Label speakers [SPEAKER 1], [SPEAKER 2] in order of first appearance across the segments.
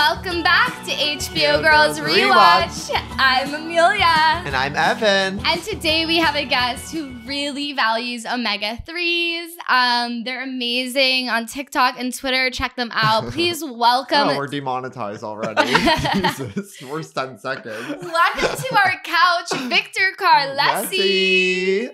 [SPEAKER 1] welcome back to HBO
[SPEAKER 2] HBO
[SPEAKER 1] Girls
[SPEAKER 2] Girls
[SPEAKER 1] Rewatch. I'm Amelia.
[SPEAKER 2] And I'm Evan.
[SPEAKER 1] And today we have a guest who really values omega 3s. Um, they're amazing on TikTok and Twitter. Check them out. Please welcome.
[SPEAKER 2] Oh, we're demonetized already. Jesus, we're 10 seconds.
[SPEAKER 1] welcome to our couch, Victor Carlesi.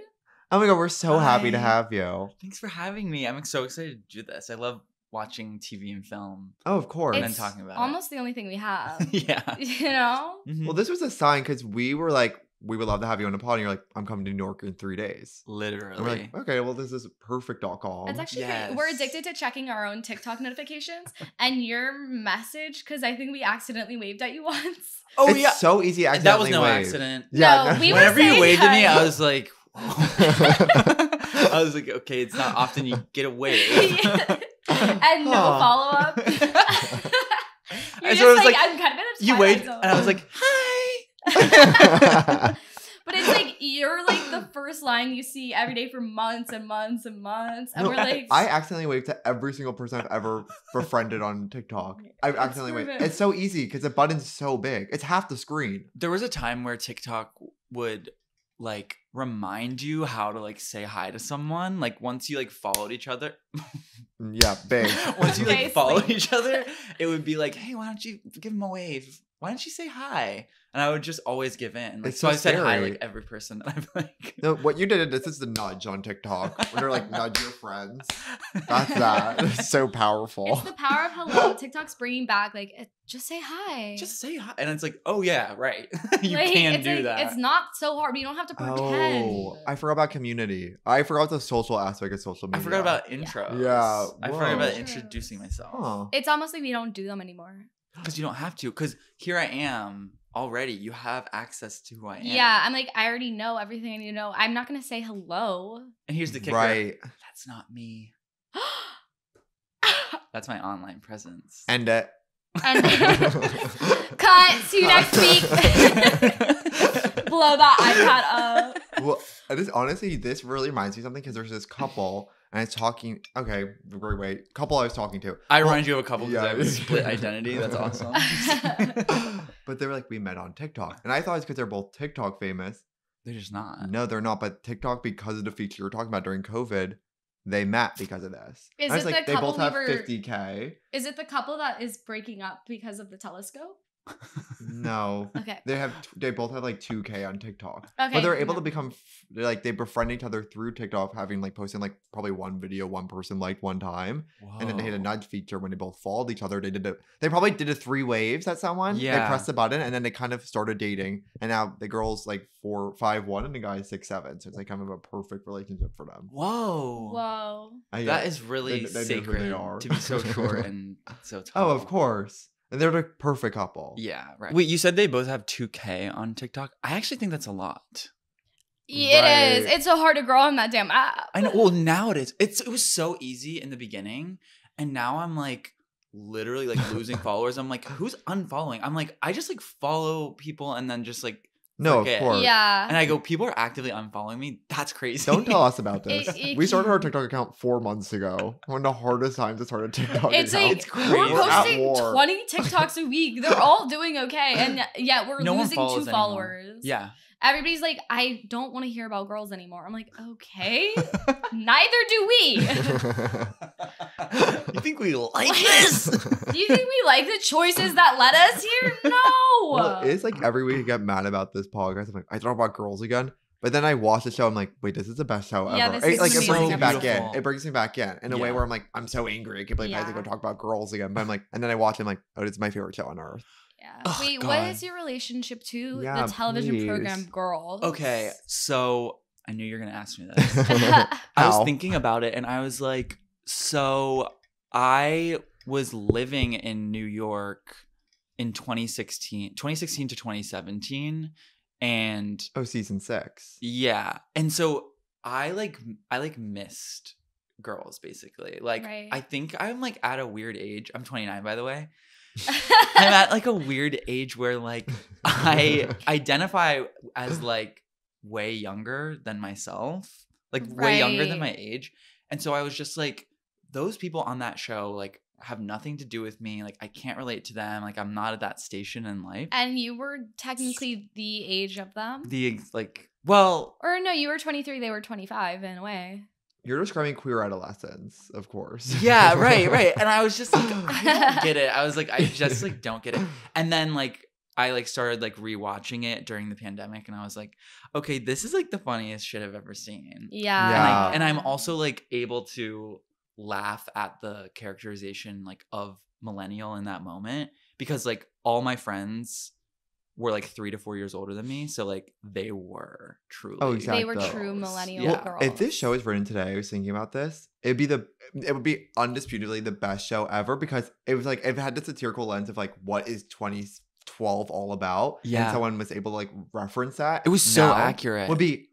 [SPEAKER 2] Oh my god, we're so happy to have you.
[SPEAKER 3] Thanks for having me. I'm so excited to do this. I love watching TV and film.
[SPEAKER 2] Oh, of course.
[SPEAKER 3] And talking about it.
[SPEAKER 1] almost the only thing we have.
[SPEAKER 3] yeah.
[SPEAKER 1] you know?
[SPEAKER 3] Mhm.
[SPEAKER 2] Well, this was a sign because we were like, we would love to have you on the pod. And you're like, I'm coming to New York in three days. And we're
[SPEAKER 3] Literally.
[SPEAKER 2] like, okay, well, this is perfect.com.
[SPEAKER 1] It's actually great. We're addicted to checking our own TikTok notifications, and your message because I think we accidentally waved at you once.
[SPEAKER 3] oh
[SPEAKER 2] it's
[SPEAKER 3] yeah.
[SPEAKER 2] so easy. to
[SPEAKER 3] that was no
[SPEAKER 2] wave.
[SPEAKER 3] accident.
[SPEAKER 2] Yeah,
[SPEAKER 1] No, we
[SPEAKER 3] Whenever you
[SPEAKER 1] saying
[SPEAKER 3] waved at me. I was like, I was like, okay, it's not often you get a wave.
[SPEAKER 1] and no
[SPEAKER 2] Huh.
[SPEAKER 1] follow up. You're
[SPEAKER 3] I
[SPEAKER 1] just
[SPEAKER 3] sort was
[SPEAKER 1] like,
[SPEAKER 3] like,
[SPEAKER 1] I'm kind of in a
[SPEAKER 3] you
[SPEAKER 1] wait,
[SPEAKER 3] waved,
[SPEAKER 1] zone.
[SPEAKER 3] and I was like, hi.
[SPEAKER 1] but it's like you're like the first line you see every day for months and months and months, and
[SPEAKER 2] No,
[SPEAKER 1] we're like,
[SPEAKER 2] I accidentally waved to every single person I've ever befriended on TikTok. I've accidentally waved. It's so easy because the button's so big. It's half the screen.
[SPEAKER 3] there was a time where TikTok would like remind you how to like say hi to someone. Like once you like followed each other,
[SPEAKER 2] Mm, Yeah, big.
[SPEAKER 3] once you like
[SPEAKER 1] Basically.
[SPEAKER 3] followed each other, it would be like, hey, why don't you give him a wave? Why don't you say hi? And I would just always give in. Like,
[SPEAKER 2] It's
[SPEAKER 3] so,
[SPEAKER 2] so
[SPEAKER 3] I said hi to
[SPEAKER 2] scary.
[SPEAKER 3] like every person that I'm like.
[SPEAKER 2] No, what you did, this is the nudge on TikTok. When they're like, nudge your friends. That's that. It's so powerful.
[SPEAKER 1] it's the power of hello. TikTok's bringing back like it, just say hi.
[SPEAKER 3] Just say hi, and it's like, oh yeah, right. you
[SPEAKER 1] Like,
[SPEAKER 3] can
[SPEAKER 1] it's
[SPEAKER 3] do
[SPEAKER 1] like,
[SPEAKER 3] that.
[SPEAKER 1] It's not so hard. but You don't have to pretend.
[SPEAKER 2] Oh, I forgot about community. I forgot the social aspect of social media.
[SPEAKER 3] I
[SPEAKER 2] media.
[SPEAKER 3] forgot about intros.
[SPEAKER 2] Yeah,
[SPEAKER 3] I forgot about introducing myself.
[SPEAKER 2] Huh.
[SPEAKER 1] It's almost like we don't do them anymore.
[SPEAKER 3] Because you don't have to. Because here I am already. You have access to who I am.
[SPEAKER 1] Yeah, I'm like, I already know everything I need to know. I'm not gonna say hello.
[SPEAKER 3] And here's the kicker.
[SPEAKER 2] Right.
[SPEAKER 3] That's not me. That's my online presence.
[SPEAKER 2] And uh,
[SPEAKER 1] and cut. See you next week. Blow that iPad up.
[SPEAKER 2] well, this honestly, this really reminds me of something because there's this couple and it's talking. Okay, wait, wait. Couple I was talking to.
[SPEAKER 3] I
[SPEAKER 2] Well,
[SPEAKER 3] remind you of a couple because I have
[SPEAKER 2] yeah.
[SPEAKER 3] a split identity. That's awesome.
[SPEAKER 2] but they were like, we met on TikTok. And I thought it's because they're both TikTok famous.
[SPEAKER 3] They're just not.
[SPEAKER 2] No, they're not. But TikTok, because of the feature you were talking about during COVID, they met because of this.
[SPEAKER 1] Is
[SPEAKER 2] I was
[SPEAKER 1] it
[SPEAKER 2] like,
[SPEAKER 1] the
[SPEAKER 2] they both have
[SPEAKER 1] we were-
[SPEAKER 2] 50K.
[SPEAKER 1] Is it the couple that is breaking up because of the telescope?
[SPEAKER 2] No.
[SPEAKER 1] Okay.
[SPEAKER 2] They have they both have like 2k on TikTok.
[SPEAKER 1] Okay.
[SPEAKER 2] But they're able to become f- like they befriend each other through TikTok, having like posting like probably one video one person liked one time, and then they hit a nudge feature when they both followed each other. They did it. They probably did a three waves at someone.
[SPEAKER 3] Yeah.
[SPEAKER 2] They pressed the button and then they kind of started dating, and now the girl's like four five one and the guy's six seven. So it's like kind of a perfect relationship for them.
[SPEAKER 3] Whoa.
[SPEAKER 1] Whoa.
[SPEAKER 2] Uh, I-
[SPEAKER 3] That is really
[SPEAKER 2] they know who they
[SPEAKER 3] sacred
[SPEAKER 2] are.
[SPEAKER 3] to be so short and so tall.
[SPEAKER 2] Oh, of course. And they're the perfect couple.
[SPEAKER 3] Yeah, right. Wait, you said they both have 2K on TikTok? I actually think that's a lot.
[SPEAKER 1] Yeah, It is.
[SPEAKER 2] Right.
[SPEAKER 1] It's so hard to grow on that damn app.
[SPEAKER 3] I know. Well, now it is. It's it was so easy in the beginning, and now I'm like literally like losing followers. I'm like, who's unfollowing? I'm like, I just like follow people and then just like,
[SPEAKER 2] No,
[SPEAKER 3] Forget.
[SPEAKER 2] of course.
[SPEAKER 1] Yeah.
[SPEAKER 3] and I go, people are actively unfollowing me. That's crazy.
[SPEAKER 2] Don't tell us about this.
[SPEAKER 1] it
[SPEAKER 2] we started our TikTok account four months ago. One of the hardest times to start a TikTok
[SPEAKER 1] It's
[SPEAKER 2] account.
[SPEAKER 1] like
[SPEAKER 3] It's
[SPEAKER 1] we're
[SPEAKER 3] crazy.
[SPEAKER 2] We're
[SPEAKER 1] posting 20 TikToks a week. They're all doing okay. And yet we're
[SPEAKER 3] No
[SPEAKER 1] losing two
[SPEAKER 3] follows anymore.
[SPEAKER 1] followers.
[SPEAKER 3] yeah.
[SPEAKER 1] Everybody's like, I don't want to hear about girls anymore. I'm like, okay. Neither do we.
[SPEAKER 3] you think we like this?
[SPEAKER 1] do you think we like the choices that led us here? No.
[SPEAKER 2] well, it's like every week I get mad about this podcast. I'm like, I thought about girls again. But then I watch the show. I'm like, wait, this is the best show
[SPEAKER 1] Yeah,
[SPEAKER 2] ever.
[SPEAKER 1] this
[SPEAKER 2] It-
[SPEAKER 1] is
[SPEAKER 2] like it brings
[SPEAKER 1] amazing.
[SPEAKER 2] me back in. It brings me back in in a way where I'm like, I'm so angry. I can't believe I have to go talk about girls again. But I'm like, and then I watch. it, I'm like, oh, it's my favorite show on earth.
[SPEAKER 1] Yeah.
[SPEAKER 3] Oh,
[SPEAKER 1] Wait, what
[SPEAKER 3] God.
[SPEAKER 1] is your relationship to
[SPEAKER 2] Yeah,
[SPEAKER 1] the television program
[SPEAKER 2] please.
[SPEAKER 1] Girls?
[SPEAKER 3] Okay, so I knew you were gonna ask me this. I was thinking about it and I was like, so I was living in New York in 2016, 2016 to 2017. And
[SPEAKER 2] oh, season six.
[SPEAKER 3] yeah. And so I like I like missed girls basically. Like
[SPEAKER 1] Right.
[SPEAKER 3] I think I'm like at a weird age. I'm 29 by the way. I'm at like a weird age where like I identify as like way younger than myself, like way younger than my age. And so I was just like, those people on that show like have nothing to do with me. Like I can't relate to them. Like I'm not at that station in life.
[SPEAKER 1] And you were technically the age of them.
[SPEAKER 3] the like well,
[SPEAKER 1] Or no, you were 23, they were 25 in a way.
[SPEAKER 2] You're describing queer adolescence, of course.
[SPEAKER 3] yeah, right, right. And I was just like, I don't get it. I was like, I just like don't get it. And then like I like started like rewatching it during the pandemic, and I was like, okay, this is like the funniest shit I've ever seen.
[SPEAKER 1] Yeah.
[SPEAKER 2] Yeah.
[SPEAKER 3] And, I, and I'm also like able to laugh at the characterization like of millennial in that moment because like all my friends were like three to four years older than me, so like they were oh, truly.
[SPEAKER 2] Oh, exactly.
[SPEAKER 1] They were
[SPEAKER 2] Exacto.
[SPEAKER 1] true millennial
[SPEAKER 3] Yeah.
[SPEAKER 1] girls.
[SPEAKER 2] If this show is written today, I was thinking about this. It'd be the it would be undisputedly the best show ever because it was like it had the satirical lens of like what is 2012 all about.
[SPEAKER 3] Yeah.
[SPEAKER 2] And someone was able to like reference that.
[SPEAKER 3] It was so
[SPEAKER 2] now
[SPEAKER 3] accurate.
[SPEAKER 2] Would be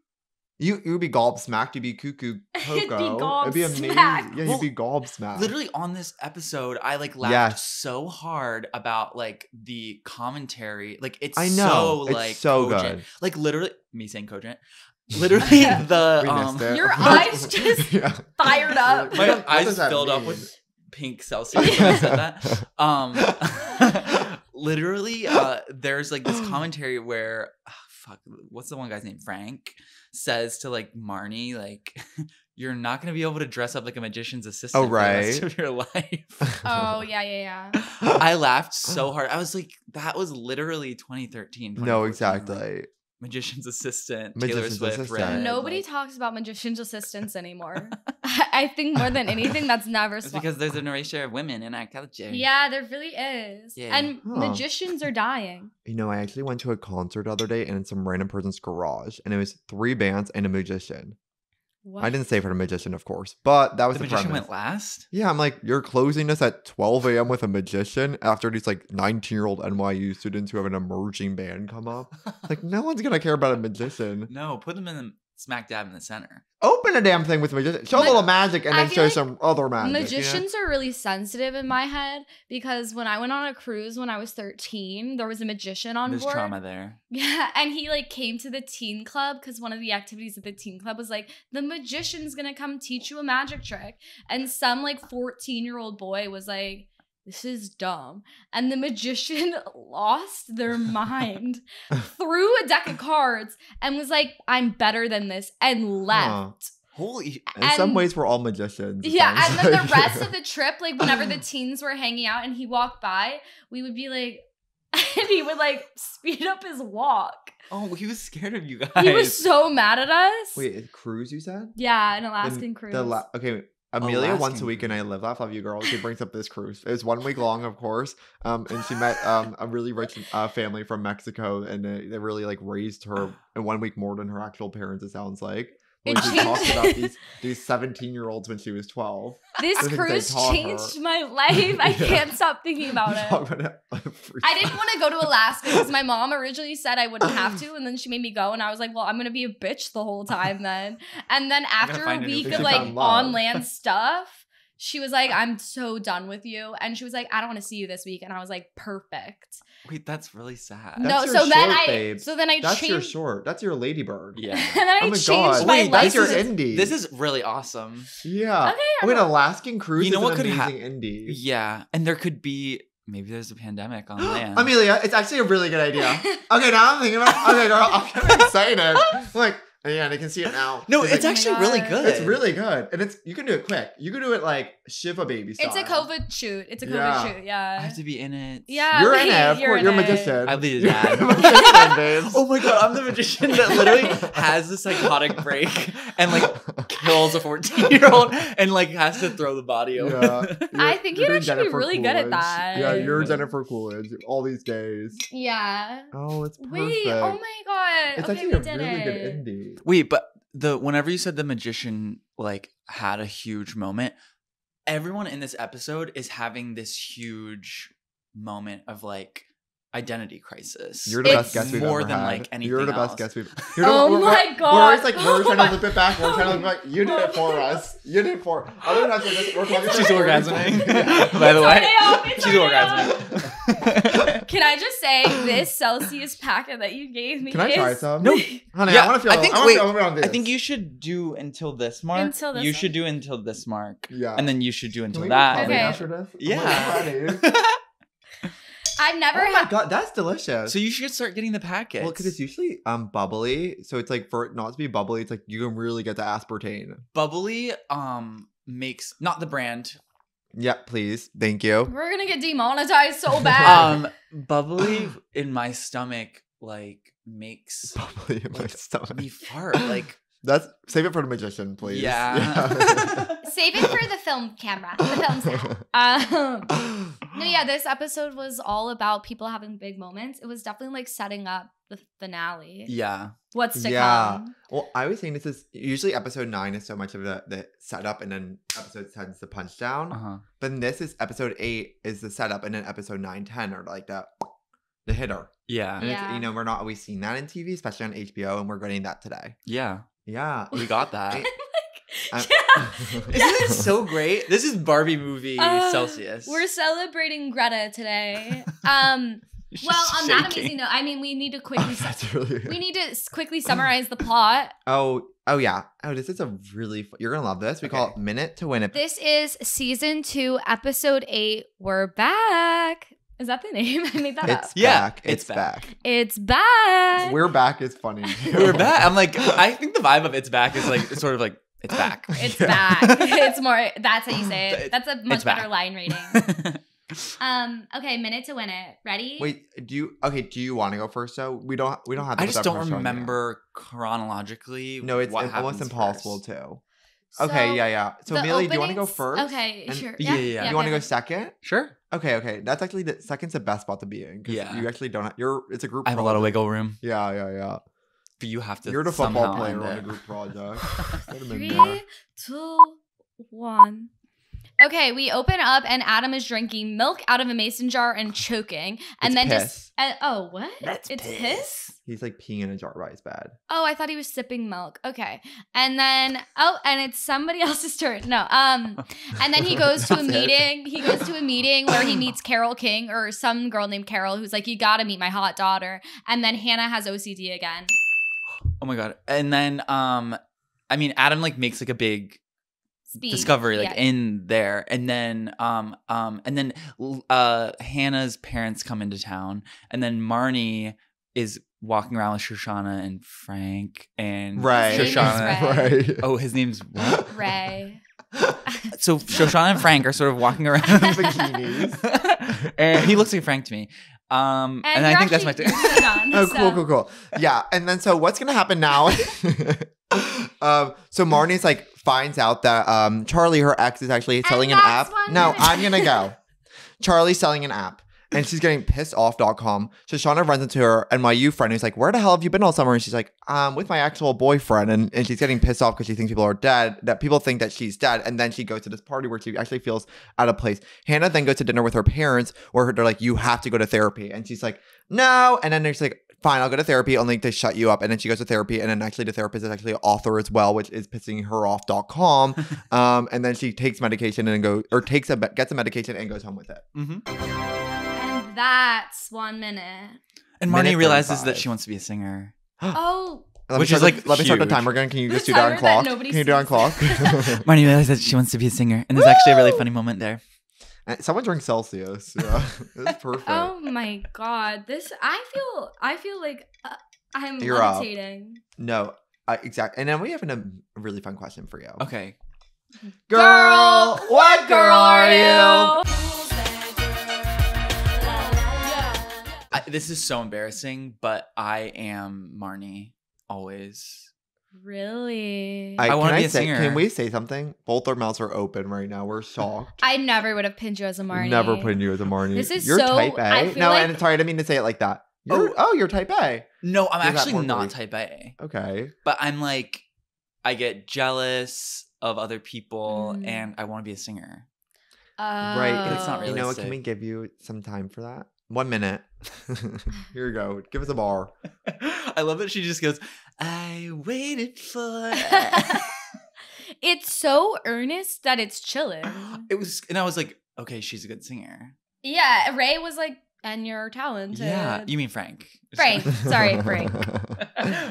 [SPEAKER 2] you you would be gobsmacked, you'd be cuckoo
[SPEAKER 1] You'd be
[SPEAKER 2] coco. It'd be amazing.
[SPEAKER 1] gobsmacked.
[SPEAKER 2] Yeah,
[SPEAKER 3] Well,
[SPEAKER 2] you'd be gobsmacked.
[SPEAKER 3] literally on this episode i like laughed
[SPEAKER 2] Yes.
[SPEAKER 3] so hard about like the commentary like it's
[SPEAKER 2] I know.
[SPEAKER 3] so
[SPEAKER 2] it's
[SPEAKER 3] like
[SPEAKER 2] so
[SPEAKER 3] cogent.
[SPEAKER 2] good.
[SPEAKER 3] like literally me saying cogent literally the um.
[SPEAKER 1] Your eyes just
[SPEAKER 2] Yeah.
[SPEAKER 1] fired up.
[SPEAKER 3] My
[SPEAKER 2] what
[SPEAKER 3] eyes
[SPEAKER 2] does that
[SPEAKER 3] filled up with pink celsius when i said that um literally uh there's like this commentary where ah, fuck what's the one guy's name frank says to like marnie like you're not going to be able to dress up like a magician's assistant oh, for the rest
[SPEAKER 2] right.
[SPEAKER 3] of your life
[SPEAKER 1] Oh, yeah, yeah, yeah.
[SPEAKER 3] I laughed so hard. I was like, that was literally 2013.
[SPEAKER 2] no,
[SPEAKER 3] 2014, like,
[SPEAKER 2] exactly.
[SPEAKER 3] Magician's assistant, Taylor Swift.
[SPEAKER 2] Assistant.
[SPEAKER 3] Red,
[SPEAKER 1] Nobody
[SPEAKER 3] like-
[SPEAKER 1] talks about magician's assistants anymore. I think more than anything, that's never.
[SPEAKER 3] It's because there's an erasure of women in our culture.
[SPEAKER 1] yeah, there really is.
[SPEAKER 3] Yeah.
[SPEAKER 1] And
[SPEAKER 2] Huh.
[SPEAKER 1] magicians are dying.
[SPEAKER 2] You know, I actually went to a concert the other day and in some random person's garage, and it was three bands and a magician.
[SPEAKER 1] What?
[SPEAKER 2] I didn't say for the magician, of course, but that was
[SPEAKER 3] The
[SPEAKER 2] the,
[SPEAKER 3] magician
[SPEAKER 2] premise.
[SPEAKER 3] went last.
[SPEAKER 2] Yeah, I'm like, you're closing us at 12 a.m. with a magician after these like 19 year old NYU students who have an emerging band come up. Like, no one's gonna care about a magician.
[SPEAKER 3] No, put them in the smack dab in the center.
[SPEAKER 2] Open a damn thing with a magician. Show a little magic and
[SPEAKER 1] I
[SPEAKER 2] then show
[SPEAKER 1] like
[SPEAKER 2] some other magic. you know?
[SPEAKER 1] Magicians are really sensitive in my head because when I went on a cruise when I was 13, there was a magician on
[SPEAKER 3] There's
[SPEAKER 1] board.
[SPEAKER 3] trauma there.
[SPEAKER 1] Yeah, and he like came to the teen club because one of the activities at the teen club was like the magician's gonna come teach you a magic trick, and some like 14 year old boy was like, "This is dumb," and the magician lost their mind, threw a deck of cards, and was like, "I'm better than this," and left.
[SPEAKER 3] Holy.
[SPEAKER 2] In some ways, we're all magicians.
[SPEAKER 1] Yeah, and then the rest of the trip, like whenever the teens were hanging out and he walked by, we would be like, and he would like speed up his walk.
[SPEAKER 3] Oh, he was scared of you guys.
[SPEAKER 1] He was so mad at us.
[SPEAKER 2] Wait, a cruise you said?
[SPEAKER 1] Yeah, an
[SPEAKER 2] The-
[SPEAKER 1] Alaskan cruise.
[SPEAKER 2] The la- okay, Amelia once a week and I live laugh love you girl. She brings up this cruise. It was one week long, of course. Um, and she met um a really rich uh, family from Mexico, and they, they really like raised her in one week more than her actual parents. It sounds like.
[SPEAKER 1] It
[SPEAKER 2] When she talked
[SPEAKER 1] changed-
[SPEAKER 2] about these these seventeen year olds when she was twelve.
[SPEAKER 1] this
[SPEAKER 2] I think they
[SPEAKER 1] cruise
[SPEAKER 2] taught her.
[SPEAKER 1] changed my life. I
[SPEAKER 2] Yeah.
[SPEAKER 1] can't stop thinking about it.
[SPEAKER 2] About it
[SPEAKER 1] I didn't want to go to Alaska because my mom originally said I wouldn't have to, and then she made me go, and I was like, "Well, I'm gonna be a bitch the whole time then." And then after a
[SPEAKER 3] find a new
[SPEAKER 1] week of like on land stuff, she was like, "I'm so done with you," and she was like, "I don't want to see you this week," and I was like, "Perfect."
[SPEAKER 3] Wait, that's really sad.
[SPEAKER 1] no,
[SPEAKER 2] That's your
[SPEAKER 1] so then I,
[SPEAKER 2] babe.
[SPEAKER 1] so then I
[SPEAKER 2] That's
[SPEAKER 1] changed,
[SPEAKER 2] your short. That's your ladybird.
[SPEAKER 3] Yeah.
[SPEAKER 1] and then oh I
[SPEAKER 2] Oh my
[SPEAKER 1] changed
[SPEAKER 2] god.
[SPEAKER 1] my
[SPEAKER 3] Wait,
[SPEAKER 1] life.
[SPEAKER 2] that's your indie.
[SPEAKER 3] This is really awesome.
[SPEAKER 2] yeah.
[SPEAKER 1] Okay, oh, I'm
[SPEAKER 2] Wait, Alaskan cruise
[SPEAKER 3] You know
[SPEAKER 2] is
[SPEAKER 3] what
[SPEAKER 2] an
[SPEAKER 3] could hap-
[SPEAKER 2] amazing indie.
[SPEAKER 3] Yeah, and there could be maybe there's a pandemic on land.
[SPEAKER 2] Amelia, it's actually a really good idea. Okay, now I'm thinking about Okay, girl, I'm excited. I'm like, yeah, and I can see it now.
[SPEAKER 3] no,
[SPEAKER 2] It's
[SPEAKER 3] it's
[SPEAKER 2] like-
[SPEAKER 3] actually oh
[SPEAKER 1] my
[SPEAKER 3] really good.
[SPEAKER 2] It's really good. And it's you can do it quick. You can do it like Shiva baby style.
[SPEAKER 1] It's a COVID shoot. It's a COVID
[SPEAKER 2] Yeah.
[SPEAKER 1] shoot. Yeah, I
[SPEAKER 3] have to be in it.
[SPEAKER 1] Yeah.
[SPEAKER 2] You're
[SPEAKER 1] wait,
[SPEAKER 2] in it. Of
[SPEAKER 1] you're
[SPEAKER 2] course, you're a magician.
[SPEAKER 3] I'll be the dad.
[SPEAKER 2] magician.
[SPEAKER 3] Oh my god, I'm the magician that literally has the psychotic break and like kills a 14 year old and like has to throw the body over.
[SPEAKER 2] Yeah.
[SPEAKER 1] I think
[SPEAKER 2] you're
[SPEAKER 1] you'd
[SPEAKER 2] doing
[SPEAKER 1] actually be
[SPEAKER 2] Jennifer
[SPEAKER 1] really good at
[SPEAKER 2] Coolidge.
[SPEAKER 1] that.
[SPEAKER 2] Yeah, you're Jennifer Coolidge all these days.
[SPEAKER 1] Yeah.
[SPEAKER 2] Oh, it's perfect.
[SPEAKER 1] Wait. Oh my god.
[SPEAKER 2] It's
[SPEAKER 1] okay,
[SPEAKER 2] actually
[SPEAKER 1] we
[SPEAKER 2] a
[SPEAKER 1] did
[SPEAKER 2] really
[SPEAKER 1] it.
[SPEAKER 2] good indie.
[SPEAKER 3] Wait, but the whenever you said the magician like had a huge moment, everyone in this episode is having this huge moment of like identity crisis.
[SPEAKER 2] You're the
[SPEAKER 1] It's
[SPEAKER 2] best guest we've
[SPEAKER 3] more
[SPEAKER 2] ever
[SPEAKER 3] than
[SPEAKER 2] had.
[SPEAKER 3] like anything
[SPEAKER 2] You're the best guest we've. You're the,
[SPEAKER 1] Oh
[SPEAKER 2] we're,
[SPEAKER 1] my
[SPEAKER 2] we're,
[SPEAKER 1] God.
[SPEAKER 2] We're always like we're
[SPEAKER 1] Oh
[SPEAKER 2] trying to flip it back. We're trying to look like you did it for us. You did it for. Other times we're we're talking
[SPEAKER 3] She's
[SPEAKER 2] about-
[SPEAKER 3] orgasming.
[SPEAKER 2] Yeah.
[SPEAKER 3] By the way, she's
[SPEAKER 1] tornado.
[SPEAKER 3] orgasming.
[SPEAKER 1] Can I just say this Celsius packet that you gave me?
[SPEAKER 2] Can I try some?
[SPEAKER 3] No.
[SPEAKER 2] honey.
[SPEAKER 3] Yeah,
[SPEAKER 2] I want to feel.
[SPEAKER 3] I think-
[SPEAKER 2] wanna
[SPEAKER 3] wait,
[SPEAKER 2] feel around this.
[SPEAKER 3] I think you should do until this mark.
[SPEAKER 1] Until this
[SPEAKER 3] you
[SPEAKER 1] one?
[SPEAKER 3] should do until this mark,
[SPEAKER 2] Yeah.
[SPEAKER 3] and then you should do
[SPEAKER 2] Can
[SPEAKER 3] until
[SPEAKER 2] we
[SPEAKER 3] that.
[SPEAKER 1] Okay.
[SPEAKER 2] after this?
[SPEAKER 3] Oh yeah.
[SPEAKER 2] Oh my God.
[SPEAKER 1] I've never
[SPEAKER 2] Oh my
[SPEAKER 1] had.
[SPEAKER 2] god, that's delicious.
[SPEAKER 3] so you should start getting the packets.
[SPEAKER 2] well, because it's usually um bubbly, so it's like for it not to be bubbly, it's like you can really get the aspartame.
[SPEAKER 3] bubbly. Um, makes not the brand.
[SPEAKER 2] Yeah, please, thank you.
[SPEAKER 1] We're gonna get demonetized so bad.
[SPEAKER 3] Um, bubbly in my stomach like makes
[SPEAKER 2] Bubbly in my stomach.
[SPEAKER 3] me fart. Like
[SPEAKER 2] That's save it for the magician, please.
[SPEAKER 3] yeah.
[SPEAKER 1] Save it for the film camera. The film set. Um, no, yeah, this episode was all about people having big moments. It was definitely like setting up the finale.
[SPEAKER 3] yeah.
[SPEAKER 1] What's to
[SPEAKER 2] Yeah.
[SPEAKER 1] come?
[SPEAKER 2] Well, I was saying this is usually episode nine is so much of the, the setup and then episode 10 is the punch down.
[SPEAKER 3] Uh huh.
[SPEAKER 2] But then this is episode eight is the setup and then episode nine, 10 are like the the hitter.
[SPEAKER 3] Yeah.
[SPEAKER 2] And
[SPEAKER 1] Yeah.
[SPEAKER 2] it's, you know, we're not always seeing that in TV, especially on HBO, and we're getting that today.
[SPEAKER 3] Yeah.
[SPEAKER 2] Yeah.
[SPEAKER 3] We got that.
[SPEAKER 2] I- I'm-
[SPEAKER 1] yeah.
[SPEAKER 3] Isn't it so great? This is Barbie movie
[SPEAKER 1] Uh,
[SPEAKER 3] Celsius.
[SPEAKER 1] We're celebrating Greta today. Um, well, on that amazing note, I mean, we need to quickly su-
[SPEAKER 2] That's really
[SPEAKER 1] we need to quickly summarize the plot.
[SPEAKER 2] Oh, oh yeah. Oh, this is a really fu- you're gonna love this. We call it Minute to Win It.
[SPEAKER 1] This is season two, episode eight. We're back. Is that the name? I made that
[SPEAKER 2] It's
[SPEAKER 1] up.
[SPEAKER 3] Yeah,
[SPEAKER 2] back.
[SPEAKER 3] it's
[SPEAKER 2] It's back.
[SPEAKER 1] It's back.
[SPEAKER 2] We're back is funny. too.
[SPEAKER 3] We're back. I'm like, I think the vibe of it's back is like it's sort of like it's back.
[SPEAKER 1] It's
[SPEAKER 2] Yeah.
[SPEAKER 1] back. It's more. That's how you say it.
[SPEAKER 3] It-
[SPEAKER 1] That's a much
[SPEAKER 3] it's
[SPEAKER 1] better
[SPEAKER 3] back.
[SPEAKER 1] line rating. Um. Okay. Minute to win it. Ready?
[SPEAKER 2] Wait, do you okay? Do you want to go first? though? we don't. We don't have. To
[SPEAKER 3] I just don't
[SPEAKER 2] pressure on you.
[SPEAKER 3] remember chronologically.
[SPEAKER 2] No, it's
[SPEAKER 3] what
[SPEAKER 2] it's almost impossible
[SPEAKER 3] first.
[SPEAKER 2] to.
[SPEAKER 1] So,
[SPEAKER 2] Okay, yeah, yeah. So
[SPEAKER 1] the
[SPEAKER 2] Amelia, do you want to go first?
[SPEAKER 1] Okay.
[SPEAKER 2] And-
[SPEAKER 1] sure.
[SPEAKER 3] Yeah,
[SPEAKER 1] Yeah.
[SPEAKER 3] yeah, yeah.
[SPEAKER 2] you want to go second?
[SPEAKER 3] Sure.
[SPEAKER 2] Okay, okay. That's actually the second's the best spot to be in. 'cause
[SPEAKER 3] Yeah.
[SPEAKER 2] You actually don't. Have, you're. It's a group.
[SPEAKER 3] I have a lot of wiggle room,
[SPEAKER 2] Yeah, yeah, yeah.
[SPEAKER 3] but you have to.
[SPEAKER 2] You're the football player on a group project. Let him in
[SPEAKER 1] Three,
[SPEAKER 2] there.
[SPEAKER 1] two, one. Okay, we open up and Adam is drinking milk out of a mason jar and choking, and
[SPEAKER 2] It's
[SPEAKER 1] then
[SPEAKER 2] piss.
[SPEAKER 1] just uh, oh what?
[SPEAKER 3] That's
[SPEAKER 1] it's
[SPEAKER 3] piss.
[SPEAKER 1] piss.
[SPEAKER 2] He's like peeing in a jar by his bed.
[SPEAKER 1] Oh, I thought he was sipping milk. Okay, and then oh, and it's somebody else's turn. No, um, and then he goes to a
[SPEAKER 2] That's it.
[SPEAKER 1] meeting. He goes to a meeting where he meets Carol King or some girl named Carol who's like, "You got to meet my hot daughter." And then Hannah has OCD again.
[SPEAKER 3] Oh my god! And then, um, I mean, Adam like makes like a big
[SPEAKER 1] Speed.
[SPEAKER 3] discovery like
[SPEAKER 1] Yeah.
[SPEAKER 3] in there and then um um and then uh hannah's parents come into town and then marnie is walking around with shoshanna and frank and
[SPEAKER 2] Right.
[SPEAKER 1] His name is
[SPEAKER 3] shoshanna
[SPEAKER 1] Ray.
[SPEAKER 2] right.
[SPEAKER 3] oh his name's what
[SPEAKER 1] Ray.
[SPEAKER 3] so shoshanna and frank are sort of walking around in
[SPEAKER 2] Bikinis.
[SPEAKER 3] and he looks like frank to me um and, i think that's my
[SPEAKER 1] actually-
[SPEAKER 3] thing
[SPEAKER 1] you're
[SPEAKER 2] Oh,
[SPEAKER 1] so-
[SPEAKER 2] cool, cool, cool. Yeah, and then so what's gonna happen now? um, so Marnie's like finds out that um Charlie, her ex, is actually selling an app. No,
[SPEAKER 1] minute.
[SPEAKER 2] I'm gonna go. Charlie's selling an app. And she's getting pissed off.com. So Shauna runs into her NYU friend who's like, Where the hell have you been all summer? And she's like, Um, with my actual boyfriend. And, and she's getting pissed off because she thinks people are dead, that people think that she's dead. And then she goes to this party where she actually feels out of place. Hannah then goes to dinner with her parents where they're like, You have to go to therapy. And she's like, No. And then there's like, Fine, I'll go to therapy only to shut you up. And then she goes to therapy. And then actually the therapist is actually an author as well, which is pissing her off.com. um, and then she takes medication and go or takes a gets a medication and goes home with it.
[SPEAKER 3] Mm-hmm.
[SPEAKER 1] And that's one minute.
[SPEAKER 3] and
[SPEAKER 2] Minute
[SPEAKER 3] marnie realizes
[SPEAKER 2] 35.
[SPEAKER 3] that she wants to be a singer
[SPEAKER 1] Oh,
[SPEAKER 2] Let
[SPEAKER 3] Which
[SPEAKER 2] me
[SPEAKER 3] is,
[SPEAKER 2] start
[SPEAKER 3] like,
[SPEAKER 2] the, let me start the timer again. Can you
[SPEAKER 1] The
[SPEAKER 2] just do that on
[SPEAKER 1] timer that
[SPEAKER 2] clock?
[SPEAKER 1] nobody
[SPEAKER 2] Can you do it on clock?
[SPEAKER 3] marnie realizes that she wants to be a singer and there's actually a really funny moment there
[SPEAKER 2] And Someone drink Celsius. Yeah, this is perfect.
[SPEAKER 1] oh my God! This I feel. I feel like uh, I'm
[SPEAKER 2] You're up. No, uh, exactly. And then we have an, a really fun question for you.
[SPEAKER 3] okay
[SPEAKER 2] Girl, what girl are you?
[SPEAKER 3] I, this is so embarrassing, but I am Marnie always.
[SPEAKER 1] Really?
[SPEAKER 2] I,
[SPEAKER 3] I wanna
[SPEAKER 2] can
[SPEAKER 3] be a
[SPEAKER 2] say,
[SPEAKER 3] singer.
[SPEAKER 2] Can we say something? Both our mouths are open right now. We're shocked.
[SPEAKER 1] I never would have pinned you as a Marnie.
[SPEAKER 2] Never pinned you as a Marnie.
[SPEAKER 1] This is
[SPEAKER 2] you're
[SPEAKER 1] so-
[SPEAKER 2] type A.
[SPEAKER 1] I feel
[SPEAKER 2] no,
[SPEAKER 1] like-
[SPEAKER 2] and sorry, I didn't mean to say it like that. You're, oh. you're type A.
[SPEAKER 3] No, I'm
[SPEAKER 2] Is that
[SPEAKER 3] actually
[SPEAKER 2] more
[SPEAKER 3] not type A,
[SPEAKER 2] Okay.
[SPEAKER 3] but I'm like, I get jealous of other people,
[SPEAKER 1] Mm.
[SPEAKER 3] and I want to be a singer.
[SPEAKER 2] right.
[SPEAKER 1] Oh.
[SPEAKER 3] It's not
[SPEAKER 2] You know what? Can we give you some time for that? One minute. Here you go. Give us a bar.
[SPEAKER 3] I love that she just goes, I waited for.
[SPEAKER 1] it's so earnest that it's chilling.
[SPEAKER 3] it was, and I was like, okay, she's a good singer.
[SPEAKER 1] Yeah, Ray was like, and you're talented.
[SPEAKER 3] Yeah, you mean Frank?
[SPEAKER 1] Frank. Sorry, Frank.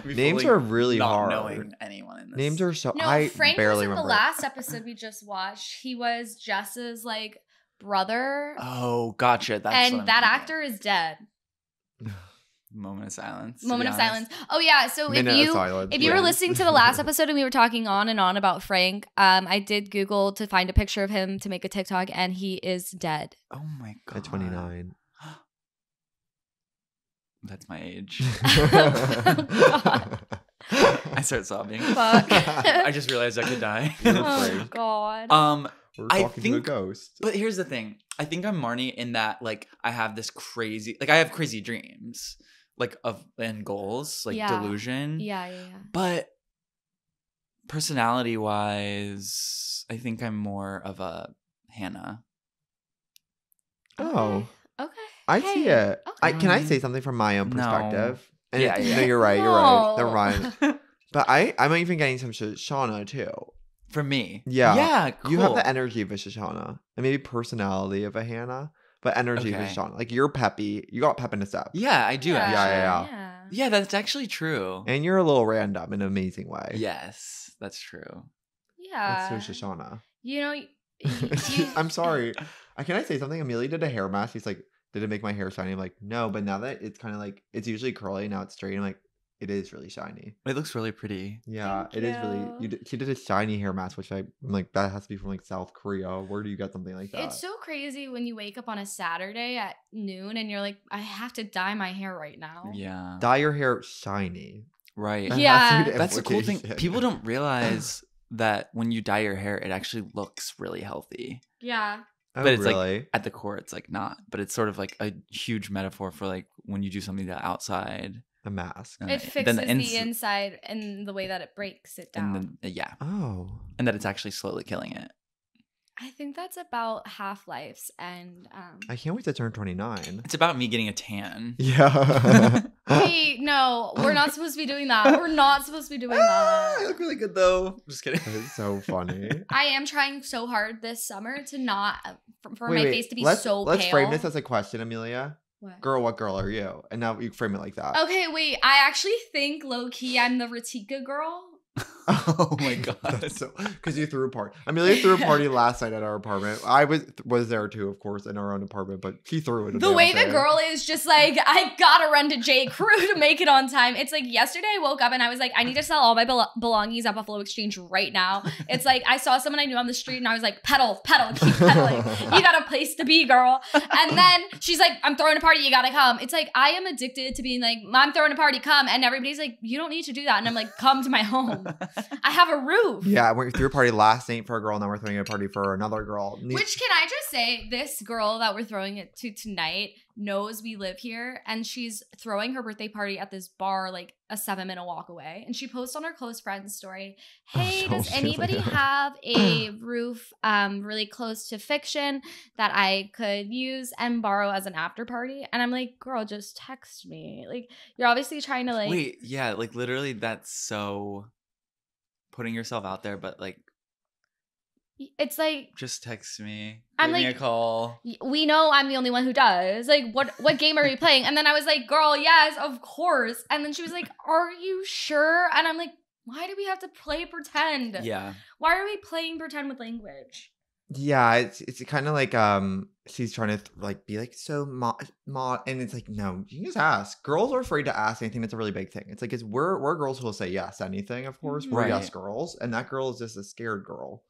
[SPEAKER 2] Names
[SPEAKER 3] fully
[SPEAKER 2] are really
[SPEAKER 3] not
[SPEAKER 2] hard.
[SPEAKER 3] knowing anyone in this.
[SPEAKER 2] Names are so.
[SPEAKER 1] No,
[SPEAKER 2] I
[SPEAKER 1] Frank was
[SPEAKER 2] barely
[SPEAKER 1] in the last episode we just watched. He was Jess's like brother,
[SPEAKER 3] Oh, gotcha. That's
[SPEAKER 1] and that
[SPEAKER 3] thinking.
[SPEAKER 1] actor is dead.
[SPEAKER 3] Moment of silence.
[SPEAKER 1] Moment of
[SPEAKER 3] honest.
[SPEAKER 1] silence. Oh yeah, so
[SPEAKER 2] Minute
[SPEAKER 1] if you if you were listening to the last episode and we were talking on and on about Frank, um, I did Google to find a picture of him to make a TikTok, and he is dead.
[SPEAKER 3] Oh my god.
[SPEAKER 2] At 29.
[SPEAKER 3] That's my age.
[SPEAKER 1] God.
[SPEAKER 3] I start sobbing.
[SPEAKER 1] Fuck.
[SPEAKER 3] I just realized I could die.
[SPEAKER 1] Oh God.
[SPEAKER 3] um,
[SPEAKER 2] We're
[SPEAKER 3] I
[SPEAKER 2] talking to a
[SPEAKER 3] think-
[SPEAKER 2] ghost.
[SPEAKER 3] but here's the thing. I think I'm Marnie in that like I have this crazy like I have crazy dreams. Like of and goals, like
[SPEAKER 1] Yeah.
[SPEAKER 3] delusion.
[SPEAKER 1] yeah, yeah, yeah.
[SPEAKER 3] But personality wise, I think I'm more of a Hannah.
[SPEAKER 2] Oh.
[SPEAKER 1] Okay.
[SPEAKER 2] I see
[SPEAKER 1] Hey,
[SPEAKER 2] it. I, can I say something from my own
[SPEAKER 3] No.
[SPEAKER 2] perspective? And
[SPEAKER 3] Yeah,
[SPEAKER 2] it-
[SPEAKER 3] yeah.
[SPEAKER 2] No, you're right. You're right. Never
[SPEAKER 1] No.
[SPEAKER 2] mind. But I, I'm even getting some Shoshanna too.
[SPEAKER 3] For me.
[SPEAKER 2] Yeah.
[SPEAKER 3] Yeah. Cool.
[SPEAKER 2] You have the energy of a Shoshanna and maybe personality of a Hannah, but energy of a
[SPEAKER 3] Okay.
[SPEAKER 2] Shoshanna. Like you're peppy. You got pep in a step.
[SPEAKER 3] Yeah, I do
[SPEAKER 1] yeah,
[SPEAKER 3] actually.
[SPEAKER 2] yeah,
[SPEAKER 1] yeah.
[SPEAKER 3] Yeah, that's actually true.
[SPEAKER 2] And you're a little random in an amazing way.
[SPEAKER 3] Yes, that's true.
[SPEAKER 1] Yeah.
[SPEAKER 2] That's so Shoshanna.
[SPEAKER 1] You know, y- y- you,
[SPEAKER 2] I'm sorry. Can I say something? Amelia did a hair mask. He's like, did it make my hair shiny? I'm like, no, but now that it's kind of like, it's usually curly, now it's straight. I'm like, it is really shiny.
[SPEAKER 3] It looks really pretty.
[SPEAKER 2] Yeah,
[SPEAKER 1] Thank
[SPEAKER 2] it is really.
[SPEAKER 1] you.
[SPEAKER 2] You did, she did a shiny hair mask, which I, I'm like, that has to be from like South Korea. Where do you get something like that?
[SPEAKER 1] It's so crazy when you wake up on a Saturday at noon and you're like, I have to dye my hair right now.
[SPEAKER 3] Yeah.
[SPEAKER 2] Dye your hair shiny.
[SPEAKER 3] Right.
[SPEAKER 2] That
[SPEAKER 1] Yeah.
[SPEAKER 2] to be the
[SPEAKER 3] That's the cool thing. People don't realize that when you dye your hair, it actually looks really healthy.
[SPEAKER 1] Yeah.
[SPEAKER 2] Oh,
[SPEAKER 3] but it's like- At the core, it's like not, but it's sort of like a huge metaphor for like when you do something to outside.
[SPEAKER 2] A mask.
[SPEAKER 3] and
[SPEAKER 1] It
[SPEAKER 3] then
[SPEAKER 1] fixes the,
[SPEAKER 3] ins-
[SPEAKER 1] inside and the way that it breaks it down.
[SPEAKER 3] and then yeah,
[SPEAKER 2] Oh,
[SPEAKER 3] and that it's actually slowly killing it.
[SPEAKER 1] I think that's about half lives and um
[SPEAKER 2] I can't wait to turn 29.
[SPEAKER 3] It's about me getting a tan.
[SPEAKER 2] Yeah.
[SPEAKER 1] Hey, no, we're not supposed to be doing that. We're not supposed to be doing
[SPEAKER 3] Ah, I look really good though. Just kidding.
[SPEAKER 2] That is so funny.
[SPEAKER 1] I am trying so hard this summer to not for, for
[SPEAKER 2] Wait,
[SPEAKER 1] my
[SPEAKER 2] wait,
[SPEAKER 1] face to be
[SPEAKER 2] let's,
[SPEAKER 1] so
[SPEAKER 2] Let's
[SPEAKER 1] pale.
[SPEAKER 2] frame this as a question, Amelia.
[SPEAKER 1] What?
[SPEAKER 2] Girl, what girl are you? And now you frame it like that.
[SPEAKER 1] Okay, wait. I actually think low key I'm the Ratika girl.
[SPEAKER 3] oh my god.
[SPEAKER 2] So because you threw a party. Amelia threw a party last night at our apartment. I was was there too, of course, in our own apartment, but she threw it.
[SPEAKER 1] The way the girl is just like, I gotta run to J. Crew to make it on time. It's like yesterday I woke up and I was like, I need to sell all my belo- belongings at Buffalo Exchange right now. It's like I saw someone I knew on the street and I was like, pedal, pedal, keep pedaling. You got a place to be, girl. And then she's like, I'm throwing a party, you gotta come. It's like I am addicted to being like, I'm throwing a party, come. And everybody's like, you don't need to do that. And I'm like, come to my home. I have a roof.
[SPEAKER 2] Yeah, we threw a party last night for a girl, and now we're throwing a party for another girl.
[SPEAKER 1] Which can I just say, this girl that we're throwing it to tonight knows we live here, and she's throwing her birthday party at this bar like a seven minute walk away. And she posts on her close friends story, "Hey,
[SPEAKER 2] so
[SPEAKER 1] does anybody have a roof um really close to fiction that I could use and borrow as an after party?" And I'm like, "Girl, just text me. Like, you're obviously trying to like."
[SPEAKER 3] Wait, yeah, like literally that's so putting yourself out there, but like
[SPEAKER 1] It's like
[SPEAKER 3] just text me.
[SPEAKER 1] I'm
[SPEAKER 3] give me
[SPEAKER 1] like-
[SPEAKER 3] a call.
[SPEAKER 1] we know I'm the only one who does. Like, what what game are we playing? And then I was like, girl, yes, of course. And then she was like, are you sure? And I'm like, why do we have to play pretend?
[SPEAKER 3] Yeah.
[SPEAKER 1] Why are we playing pretend with language?
[SPEAKER 2] yeah, it's it's kind of like um she's trying to th- like be like so ma uh, mo and it's like no, you can just ask. Girls are afraid to ask anything. That's a really big thing. It's like is we're we're girls who will say yes to anything. Of course, we're yes girls, and that girl is just a scared girl.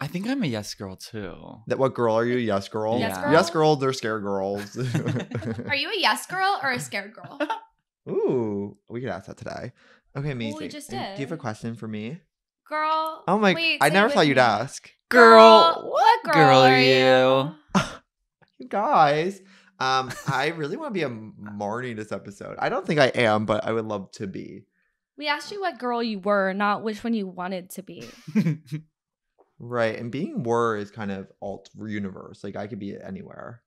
[SPEAKER 3] I think I'm a yes girl too.
[SPEAKER 2] That what girl are you? Yes girl.
[SPEAKER 3] Yes
[SPEAKER 1] girl?
[SPEAKER 2] Yes girl. They're scared girls.
[SPEAKER 1] Are you a yes girl or a scared girl?
[SPEAKER 2] Ooh, we could ask that today. Okay, amazing.
[SPEAKER 1] just
[SPEAKER 2] And Do you have a question for me?
[SPEAKER 1] Girl.
[SPEAKER 2] Oh my!
[SPEAKER 1] wait,
[SPEAKER 2] I never
[SPEAKER 1] with
[SPEAKER 2] thought you'd
[SPEAKER 1] me.
[SPEAKER 2] ask.
[SPEAKER 3] Girl,
[SPEAKER 1] what girl,
[SPEAKER 3] girl
[SPEAKER 1] are
[SPEAKER 3] are
[SPEAKER 1] you?
[SPEAKER 2] You guys, um, I really want to be a Marnie this episode. I don't think I am, but I would love to be.
[SPEAKER 1] We asked you what girl you were, not which one you wanted to be.
[SPEAKER 2] Right, and being were is kind of alt universe. Like I could be anywhere.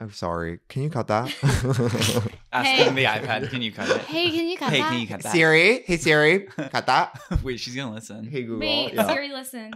[SPEAKER 2] I'm sorry. Can you cut that?
[SPEAKER 3] Asking the iPad, can you cut it?
[SPEAKER 1] Hey, can you cut
[SPEAKER 3] hey,
[SPEAKER 1] that?
[SPEAKER 3] can you cut that?
[SPEAKER 2] Siri, hey Siri, cut that.
[SPEAKER 3] Wait, she's gonna listen.
[SPEAKER 2] Hey Google.
[SPEAKER 1] Wait,
[SPEAKER 2] Yeah.
[SPEAKER 1] Siri, listen.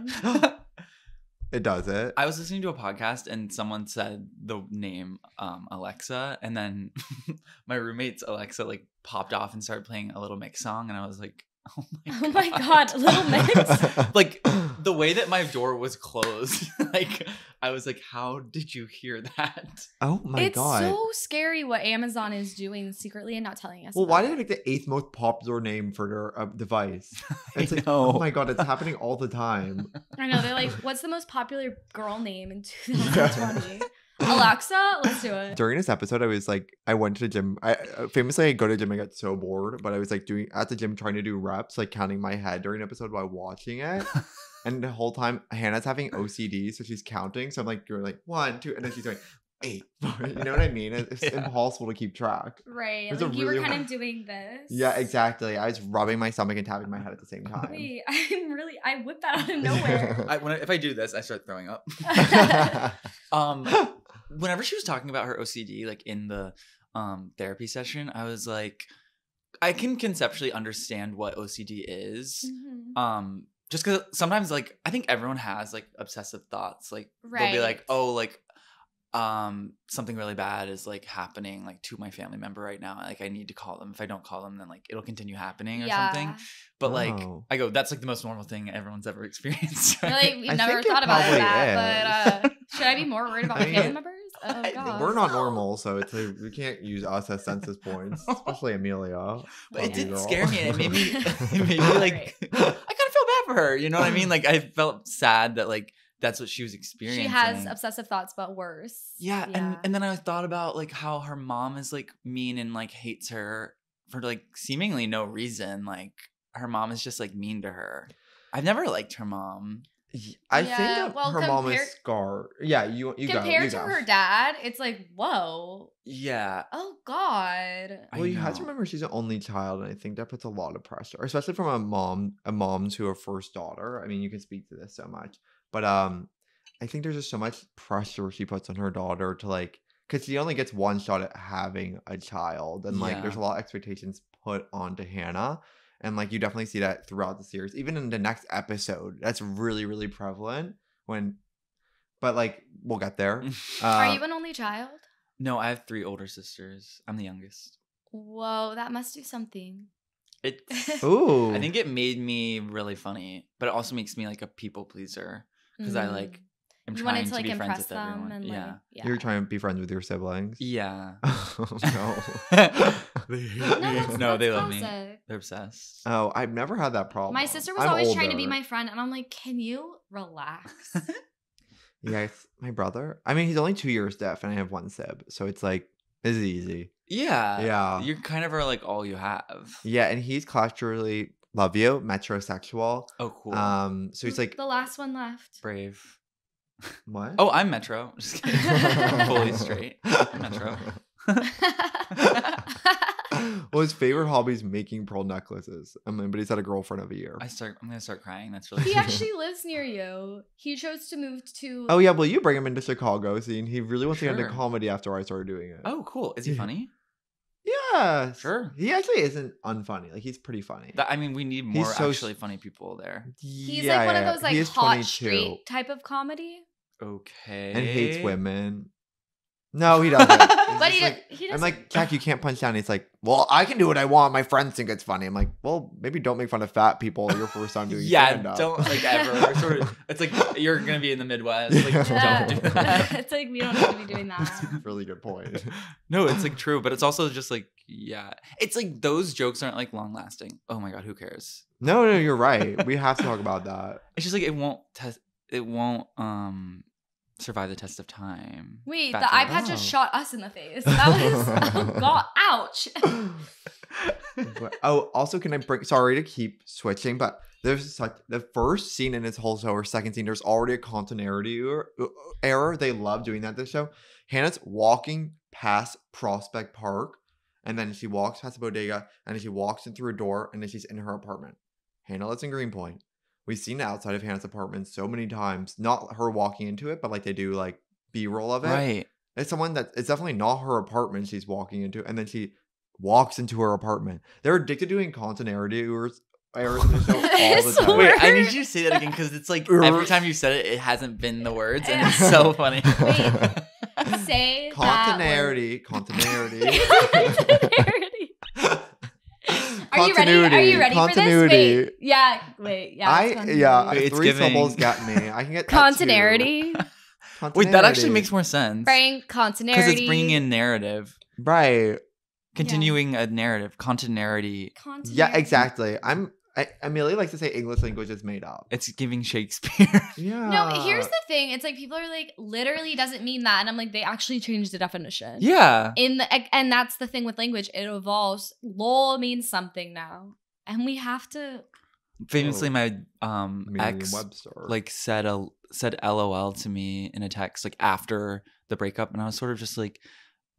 [SPEAKER 2] It does it.
[SPEAKER 3] I was listening to a podcast and someone said the name um, Alexa, and then my roommate's Alexa like popped off and started playing a Little Mix song, and I was like, "Oh my
[SPEAKER 1] Oh my God, Little Mix?
[SPEAKER 3] like the way that my door was closed, like I was like, "How did you hear that?"
[SPEAKER 2] oh my
[SPEAKER 1] it's
[SPEAKER 2] god.
[SPEAKER 1] It's so scary what Amazon is doing secretly and not telling us.
[SPEAKER 2] well,
[SPEAKER 1] about
[SPEAKER 2] why did
[SPEAKER 1] it.
[SPEAKER 2] it make the eighth most popular name for their uh, device?
[SPEAKER 3] I
[SPEAKER 2] It's like,
[SPEAKER 3] know.
[SPEAKER 2] oh my god, it's happening all the time.
[SPEAKER 1] I know they're like, what's the most popular girl name in 2020? Alexa, let's do it.
[SPEAKER 2] During this episode, I was like, I went to the gym. I uh, famously I go to the gym. I got so bored, but I was like doing at the gym trying to do reps, like counting my head during the episode while watching it. And the whole time, Hannah's having OCD, so she's counting. So I'm like, you're like one, two, and then she's going eight. you know what I mean? It's
[SPEAKER 3] Yeah.
[SPEAKER 2] impossible to keep track.
[SPEAKER 1] Right.
[SPEAKER 2] There's a
[SPEAKER 1] Like you were kind
[SPEAKER 2] hard-
[SPEAKER 1] of doing this.
[SPEAKER 2] Yeah, exactly. I was rubbing my stomach and tapping my head at the same time.
[SPEAKER 1] Wait, I'm really I whipped that out of nowhere.
[SPEAKER 3] I, when I, if I do this, I start throwing up. Um, whenever she was talking about her OCD, like in the um therapy session, I was like, I can conceptually understand what OCD is.
[SPEAKER 1] Mhm.
[SPEAKER 3] Um, just because sometimes, like, I think everyone has like obsessive thoughts. Like, they'll be like, oh, like, um, something really bad is like happening like to my family member right now. Like, I need to call them. If I don't call them, then like it'll continue happening or something. But like,
[SPEAKER 2] Oh.
[SPEAKER 3] I go, that's like the most normal thing everyone's ever experienced.
[SPEAKER 1] You're
[SPEAKER 3] right?
[SPEAKER 1] like, we've
[SPEAKER 2] I
[SPEAKER 1] never thought about
[SPEAKER 2] probably
[SPEAKER 1] that, but uh, should I be more worried about
[SPEAKER 2] I
[SPEAKER 1] my family
[SPEAKER 2] mean,
[SPEAKER 1] members? Oh
[SPEAKER 2] We're not normal, so it's like, we can't use us as census points, especially Amelia.
[SPEAKER 3] But it did
[SPEAKER 2] girl.
[SPEAKER 3] scare me. and It made me, it made me like, I kind of feel bad for her. You know what I mean? Like, I felt sad that like that's what she was experiencing.
[SPEAKER 1] She has obsessive thoughts, but worse.
[SPEAKER 3] yeah, and and then I thought about like how her mom is like mean and like hates her for like seemingly no reason. Like her mom is just like mean to her. I've never liked her mom.
[SPEAKER 2] Y- I
[SPEAKER 1] Yeah,
[SPEAKER 2] think
[SPEAKER 1] well,
[SPEAKER 2] her mom
[SPEAKER 1] compare-
[SPEAKER 2] is scarred. Yeah, you you
[SPEAKER 1] compared
[SPEAKER 2] go. You
[SPEAKER 1] to
[SPEAKER 2] go.
[SPEAKER 1] her dad, it's like whoa,
[SPEAKER 3] Yeah,
[SPEAKER 1] oh god.
[SPEAKER 2] Well, you have to remember she's an only child, and I think that puts a lot of pressure, especially from a mom, a mom to a first daughter. I mean, you can speak to this so much, but um, I think there's just so much pressure she puts on her daughter to like, because she only gets one shot at having a child, and like, there's a lot of expectations put onto Hannah, and like, you definitely see that throughout the series, even in the next episode. That's really, really prevalent when, but like, we'll get there.
[SPEAKER 1] Are
[SPEAKER 2] Uh,
[SPEAKER 1] you an only child?
[SPEAKER 3] no, I have three older sisters. I'm the youngest.
[SPEAKER 1] Whoa, that must do something.
[SPEAKER 3] It.
[SPEAKER 2] Ooh,
[SPEAKER 3] I think it made me really funny, but it also makes me like a people pleaser because I like
[SPEAKER 1] Mm.
[SPEAKER 3] am
[SPEAKER 1] you
[SPEAKER 3] trying
[SPEAKER 1] wanted to
[SPEAKER 3] to
[SPEAKER 1] like
[SPEAKER 3] be friends
[SPEAKER 1] impress
[SPEAKER 3] with
[SPEAKER 1] them
[SPEAKER 3] everyone.
[SPEAKER 1] and like
[SPEAKER 3] yeah.
[SPEAKER 1] yeah.
[SPEAKER 2] you're trying to be friends with your siblings.
[SPEAKER 3] Yeah.
[SPEAKER 2] Oh no. They hate
[SPEAKER 1] no, that's,
[SPEAKER 3] No, they
[SPEAKER 1] that's
[SPEAKER 3] love me. They're obsessed.
[SPEAKER 2] Oh, I've never had that problem.
[SPEAKER 1] My sister was
[SPEAKER 2] I'm
[SPEAKER 1] always trying to be my friend, and I'm like, can you relax?
[SPEAKER 2] Yes, my brother. I mean, he's only two years deaf, and I have one sib, so it's like this is easy.
[SPEAKER 3] yeah.
[SPEAKER 2] Yeah.
[SPEAKER 3] You kind of are like all you have.
[SPEAKER 2] Yeah, and he's culturally love you, metrosexual.
[SPEAKER 3] Oh, cool.
[SPEAKER 2] Um, so he's like
[SPEAKER 1] the last one left.
[SPEAKER 3] Brave.
[SPEAKER 2] What?
[SPEAKER 3] Oh, I'm Metro. Just kidding. Fully straight. I'm Metro.
[SPEAKER 2] well, his favorite hobby is making pearl necklaces. I mean, but he's had a girlfriend of a year.
[SPEAKER 3] I start. I'm gonna start crying. That's really.
[SPEAKER 1] he
[SPEAKER 3] sweet.
[SPEAKER 1] actually lives near you. He chose to move to.
[SPEAKER 2] Oh yeah, well you bring him into Chicago, scene. He really wants to get into comedy after I started doing it.
[SPEAKER 3] Oh, cool. Is he funny?
[SPEAKER 2] yeah,
[SPEAKER 3] Sure.
[SPEAKER 2] He actually isn't unfunny. Like he's pretty funny.
[SPEAKER 3] That, I mean, we need more
[SPEAKER 2] so s-
[SPEAKER 3] actually funny people there.
[SPEAKER 1] He's
[SPEAKER 2] Yeah,
[SPEAKER 1] like one
[SPEAKER 2] yeah,
[SPEAKER 1] of those like hot
[SPEAKER 2] 22
[SPEAKER 1] straight type of comedy.
[SPEAKER 3] Okay.
[SPEAKER 2] and hates women. No, he doesn't.
[SPEAKER 1] But he,
[SPEAKER 2] like-
[SPEAKER 1] does, he
[SPEAKER 2] I'm like, Jack, you can't punch down. He's like, well, I can do what I want. My friends think it's funny. I'm like, well, maybe don't make fun of fat people your first time doing
[SPEAKER 3] yeah,
[SPEAKER 2] stand-up.
[SPEAKER 3] don't like ever. sort of. It's like you're gonna be in the Midwest. Like,
[SPEAKER 1] Yeah.
[SPEAKER 3] don't do that.
[SPEAKER 1] it's like we don't have to be doing that.
[SPEAKER 2] really good point.
[SPEAKER 3] no, it's like true, but it's also just like yeah, it's like those jokes aren't like long lasting. Oh my god, who cares?
[SPEAKER 2] No, no, you're right. We have to talk about that.
[SPEAKER 3] It's just like it won't test. It won't um survive the test of time.
[SPEAKER 1] Wait,
[SPEAKER 3] Fat
[SPEAKER 1] the
[SPEAKER 3] jokes.
[SPEAKER 1] iPad just
[SPEAKER 2] Oh.
[SPEAKER 1] shot us in the face. That was oh god, ouch.
[SPEAKER 2] But- oh, also, can I bring? Sorry to keep switching, but there's such the first scene in this whole show or second scene. There's already a continuity error. error. They love doing that. This show. Hannah's walking past Prospect Park, and then she walks past the bodega, and then she walks in through a door, and then she's in her apartment. Hannah lives in Greenpoint. We've seen the outside of Hannah's apartment so many times. Not her walking into it, but like they do like B roll of it.
[SPEAKER 3] Right.
[SPEAKER 2] It's someone that it's definitely not her apartment she's walking into, and then she walks into her apartment. They're addicted to doing continuity errors, errors in the show all the time.
[SPEAKER 3] Wait, I need you to say that again because it's like every time you said it, it hasn't been the words, and it's so funny.
[SPEAKER 1] Wait. Say
[SPEAKER 2] continuity, continuity.
[SPEAKER 1] Continuity. Are you ready? Are you ready for this? Wait. Yeah. Wait. Yeah.
[SPEAKER 2] I yeah,
[SPEAKER 1] continuity.
[SPEAKER 3] It's
[SPEAKER 2] three
[SPEAKER 3] giving-
[SPEAKER 2] syllables got me. I can get that too.
[SPEAKER 1] Continuity.
[SPEAKER 3] Wait, that actually makes more sense
[SPEAKER 1] Frank. Continuity.
[SPEAKER 3] because it's bringing in narrative,
[SPEAKER 2] right.
[SPEAKER 3] continuing a narrative, continuity.
[SPEAKER 1] Continuity.
[SPEAKER 2] Yeah, exactly. I'm. I, Amelia likes to say English language is made up.
[SPEAKER 3] It's giving Shakespeare.
[SPEAKER 2] Yeah.
[SPEAKER 1] No, here's the thing. It's like people are like, literally doesn't mean that, and I'm like, they actually changed the definition.
[SPEAKER 3] yeah.
[SPEAKER 1] In the and that's the thing with language. It evolves. Lol means something now, and we have to.
[SPEAKER 3] Famously,
[SPEAKER 2] Oh.
[SPEAKER 3] my um ex
[SPEAKER 2] Webster.
[SPEAKER 3] like said a said LOL to me in a text like after the breakup, and I was sort of just like,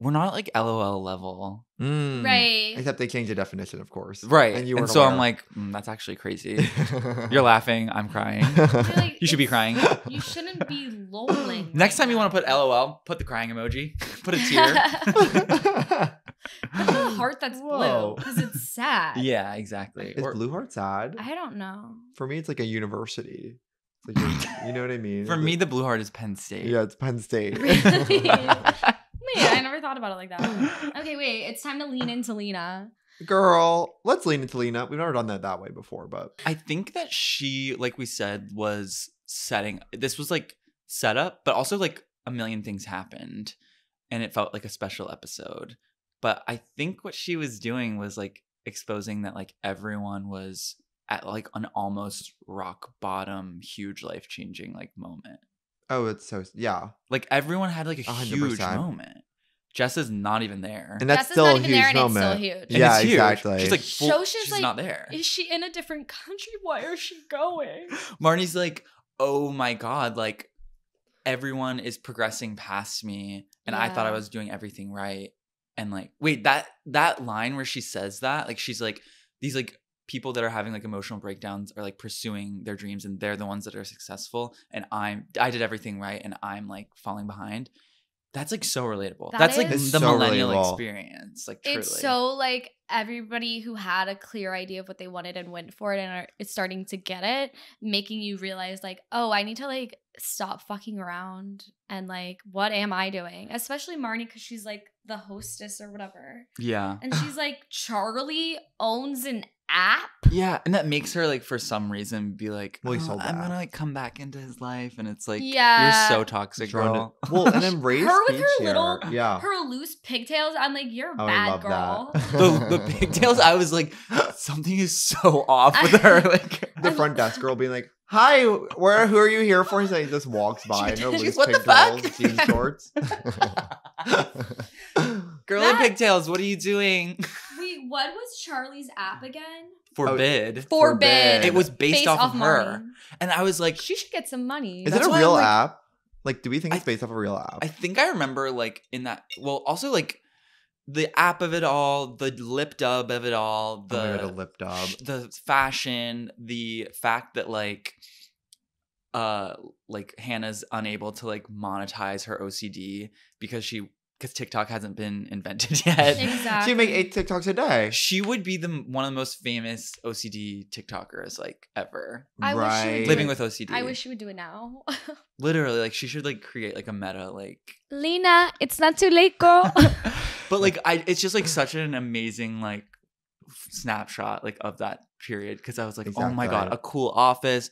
[SPEAKER 3] we're not like LOL level,
[SPEAKER 2] Mm.
[SPEAKER 1] Right.
[SPEAKER 2] Except they changed the definition, of course.
[SPEAKER 3] right?
[SPEAKER 2] And you
[SPEAKER 3] and
[SPEAKER 2] weren't
[SPEAKER 3] so I'm like, mm, that's actually crazy. You're laughing, I'm crying.
[SPEAKER 1] Like
[SPEAKER 3] You should be crying.
[SPEAKER 1] You shouldn't be lolling.
[SPEAKER 3] Next
[SPEAKER 1] right
[SPEAKER 3] time you want to put LOL, put the crying emoji, put a tear.
[SPEAKER 1] Put the heart that's
[SPEAKER 2] Whoa.
[SPEAKER 1] blue because it's sad.
[SPEAKER 3] yeah, exactly.
[SPEAKER 2] Is
[SPEAKER 3] Or-
[SPEAKER 2] Blue Heart sad?
[SPEAKER 1] I don't know.
[SPEAKER 2] For me, it's like a university. Like a- you know what I mean?
[SPEAKER 3] for
[SPEAKER 2] It's
[SPEAKER 3] me,
[SPEAKER 2] like-
[SPEAKER 3] the blue heart is Penn State.
[SPEAKER 2] yeah, it's Penn State.
[SPEAKER 1] Really? Wait, I never thought about it like that. Okay, wait. It's time to lean into Lena.
[SPEAKER 2] Girl, let's lean into Lena. We've never done that that way before, but
[SPEAKER 3] I think that she, like we said, was setting. This was like setup, but also like a million things happened, and it felt like a special episode. But I think what she was doing was like exposing that like everyone was at like an almost rock bottom, huge life changing like moment.
[SPEAKER 2] oh, it's so yeah,
[SPEAKER 3] Like everyone had like a
[SPEAKER 2] A hundred
[SPEAKER 3] huge moment. Jess is not even there.
[SPEAKER 2] and that's
[SPEAKER 1] Jess is not
[SPEAKER 2] a
[SPEAKER 1] even
[SPEAKER 2] huge
[SPEAKER 1] there and it's still huge.
[SPEAKER 3] And
[SPEAKER 2] Yeah,
[SPEAKER 3] it's huge.
[SPEAKER 2] exactly.
[SPEAKER 3] She's like, full,
[SPEAKER 1] Shosha's
[SPEAKER 3] she's
[SPEAKER 1] like,
[SPEAKER 3] not there.
[SPEAKER 1] Is she in a different country? Why is she going?
[SPEAKER 3] Marnie's like, oh my god, like everyone is progressing past me, and I thought I was doing everything right. And like, wait, that that line where she says that, like, she's like, these like people that are having like emotional breakdowns are like pursuing their dreams, and they're the ones that are successful, and I'm I did everything right, and I'm like falling behind. That's like so relatable.
[SPEAKER 1] That
[SPEAKER 3] That's like the
[SPEAKER 2] so
[SPEAKER 3] millennial
[SPEAKER 2] relatable.
[SPEAKER 3] experience. Like truly.
[SPEAKER 1] It's so like everybody who had a clear idea of what they wanted and went for it and are is starting to get it, making you realize like, oh, I need to like stop fucking around and like, what am I doing? Especially Marnie because she's like the hostess or whatever,
[SPEAKER 3] yeah.
[SPEAKER 1] and she's like, Charlie owns an app.
[SPEAKER 3] Yeah, and that makes her like for some reason be like,
[SPEAKER 2] Well, he
[SPEAKER 3] "Oh,
[SPEAKER 2] sold
[SPEAKER 3] I'm gonna like come back into his life, and it's like,
[SPEAKER 1] Yeah.
[SPEAKER 3] you're so toxic,
[SPEAKER 2] Drawn to-
[SPEAKER 3] girl.
[SPEAKER 2] well, and then Ray's
[SPEAKER 1] Her with her
[SPEAKER 2] here,
[SPEAKER 1] little-
[SPEAKER 2] yeah.
[SPEAKER 1] Her loose pigtails. I'm like, you're a
[SPEAKER 2] Oh,
[SPEAKER 1] bad girl.
[SPEAKER 2] that.
[SPEAKER 3] the the pigtails, I was like, something is so off with her. Like,
[SPEAKER 2] the front desk girl being like, "Hi, where? Who are you here for?" He's like, just walks by in her loose pigtails,
[SPEAKER 3] fuck?"
[SPEAKER 2] jean shorts.
[SPEAKER 3] girl
[SPEAKER 1] That-
[SPEAKER 3] in pigtails, what are you doing?
[SPEAKER 1] Wait, what was Charlie's app again?
[SPEAKER 3] Forbid.
[SPEAKER 1] Forbid.
[SPEAKER 3] It was based, off, of her,
[SPEAKER 1] Marnie.
[SPEAKER 3] and I was like,
[SPEAKER 1] She should get some money.
[SPEAKER 2] Is
[SPEAKER 3] That's
[SPEAKER 2] it a real
[SPEAKER 3] like-
[SPEAKER 2] app? Like, do we think it's based off a real app?
[SPEAKER 3] I think I remember like in that. Well, also like the app of it all, the lip dub of it all,
[SPEAKER 2] oh
[SPEAKER 3] the
[SPEAKER 2] god, a lip dub.
[SPEAKER 3] the fashion, the fact that like uh like Hannah's unable to like monetize her OCD because she because TikTok hasn't been invented yet.
[SPEAKER 1] exactly.
[SPEAKER 2] She make eight TikToks a day.
[SPEAKER 3] She would be the one of the most famous OCD TikTokers like ever.
[SPEAKER 1] I wish she would
[SPEAKER 2] right.
[SPEAKER 1] do
[SPEAKER 3] Living
[SPEAKER 1] it.
[SPEAKER 3] with OCD.
[SPEAKER 1] I wish she would do it now.
[SPEAKER 3] literally like she should like create like a meta like
[SPEAKER 1] Lena, it's not too late, girl.
[SPEAKER 3] but like I it's just like such an amazing like snapshot like of that period because I was like, oh my god, a cool office,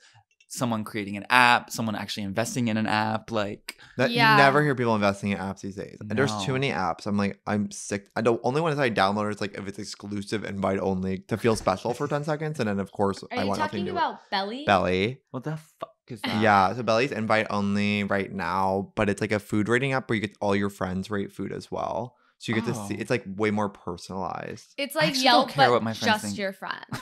[SPEAKER 3] someone creating an app, someone actually investing in an app, like
[SPEAKER 2] That
[SPEAKER 1] Yeah.
[SPEAKER 2] you never hear people investing in apps these days. And there's too many apps. I'm like, I'm sick. I don't only one I download is like if it's exclusive invite only to feel special for 10 seconds. And then of course
[SPEAKER 1] Are
[SPEAKER 2] I
[SPEAKER 1] you
[SPEAKER 2] want nothing
[SPEAKER 1] talking
[SPEAKER 2] to do
[SPEAKER 1] about
[SPEAKER 2] Beli? Beli.
[SPEAKER 3] what the fuck is that?
[SPEAKER 2] Yeah. So Beli's invite only right now, but it's like a food rating app where you get all your friends rate food as well. So you get to see
[SPEAKER 3] Oh.
[SPEAKER 2] it's like way more personalized.
[SPEAKER 1] It's like Yelp,
[SPEAKER 3] care
[SPEAKER 1] but
[SPEAKER 3] what my friends
[SPEAKER 1] just
[SPEAKER 3] think.
[SPEAKER 1] your friends.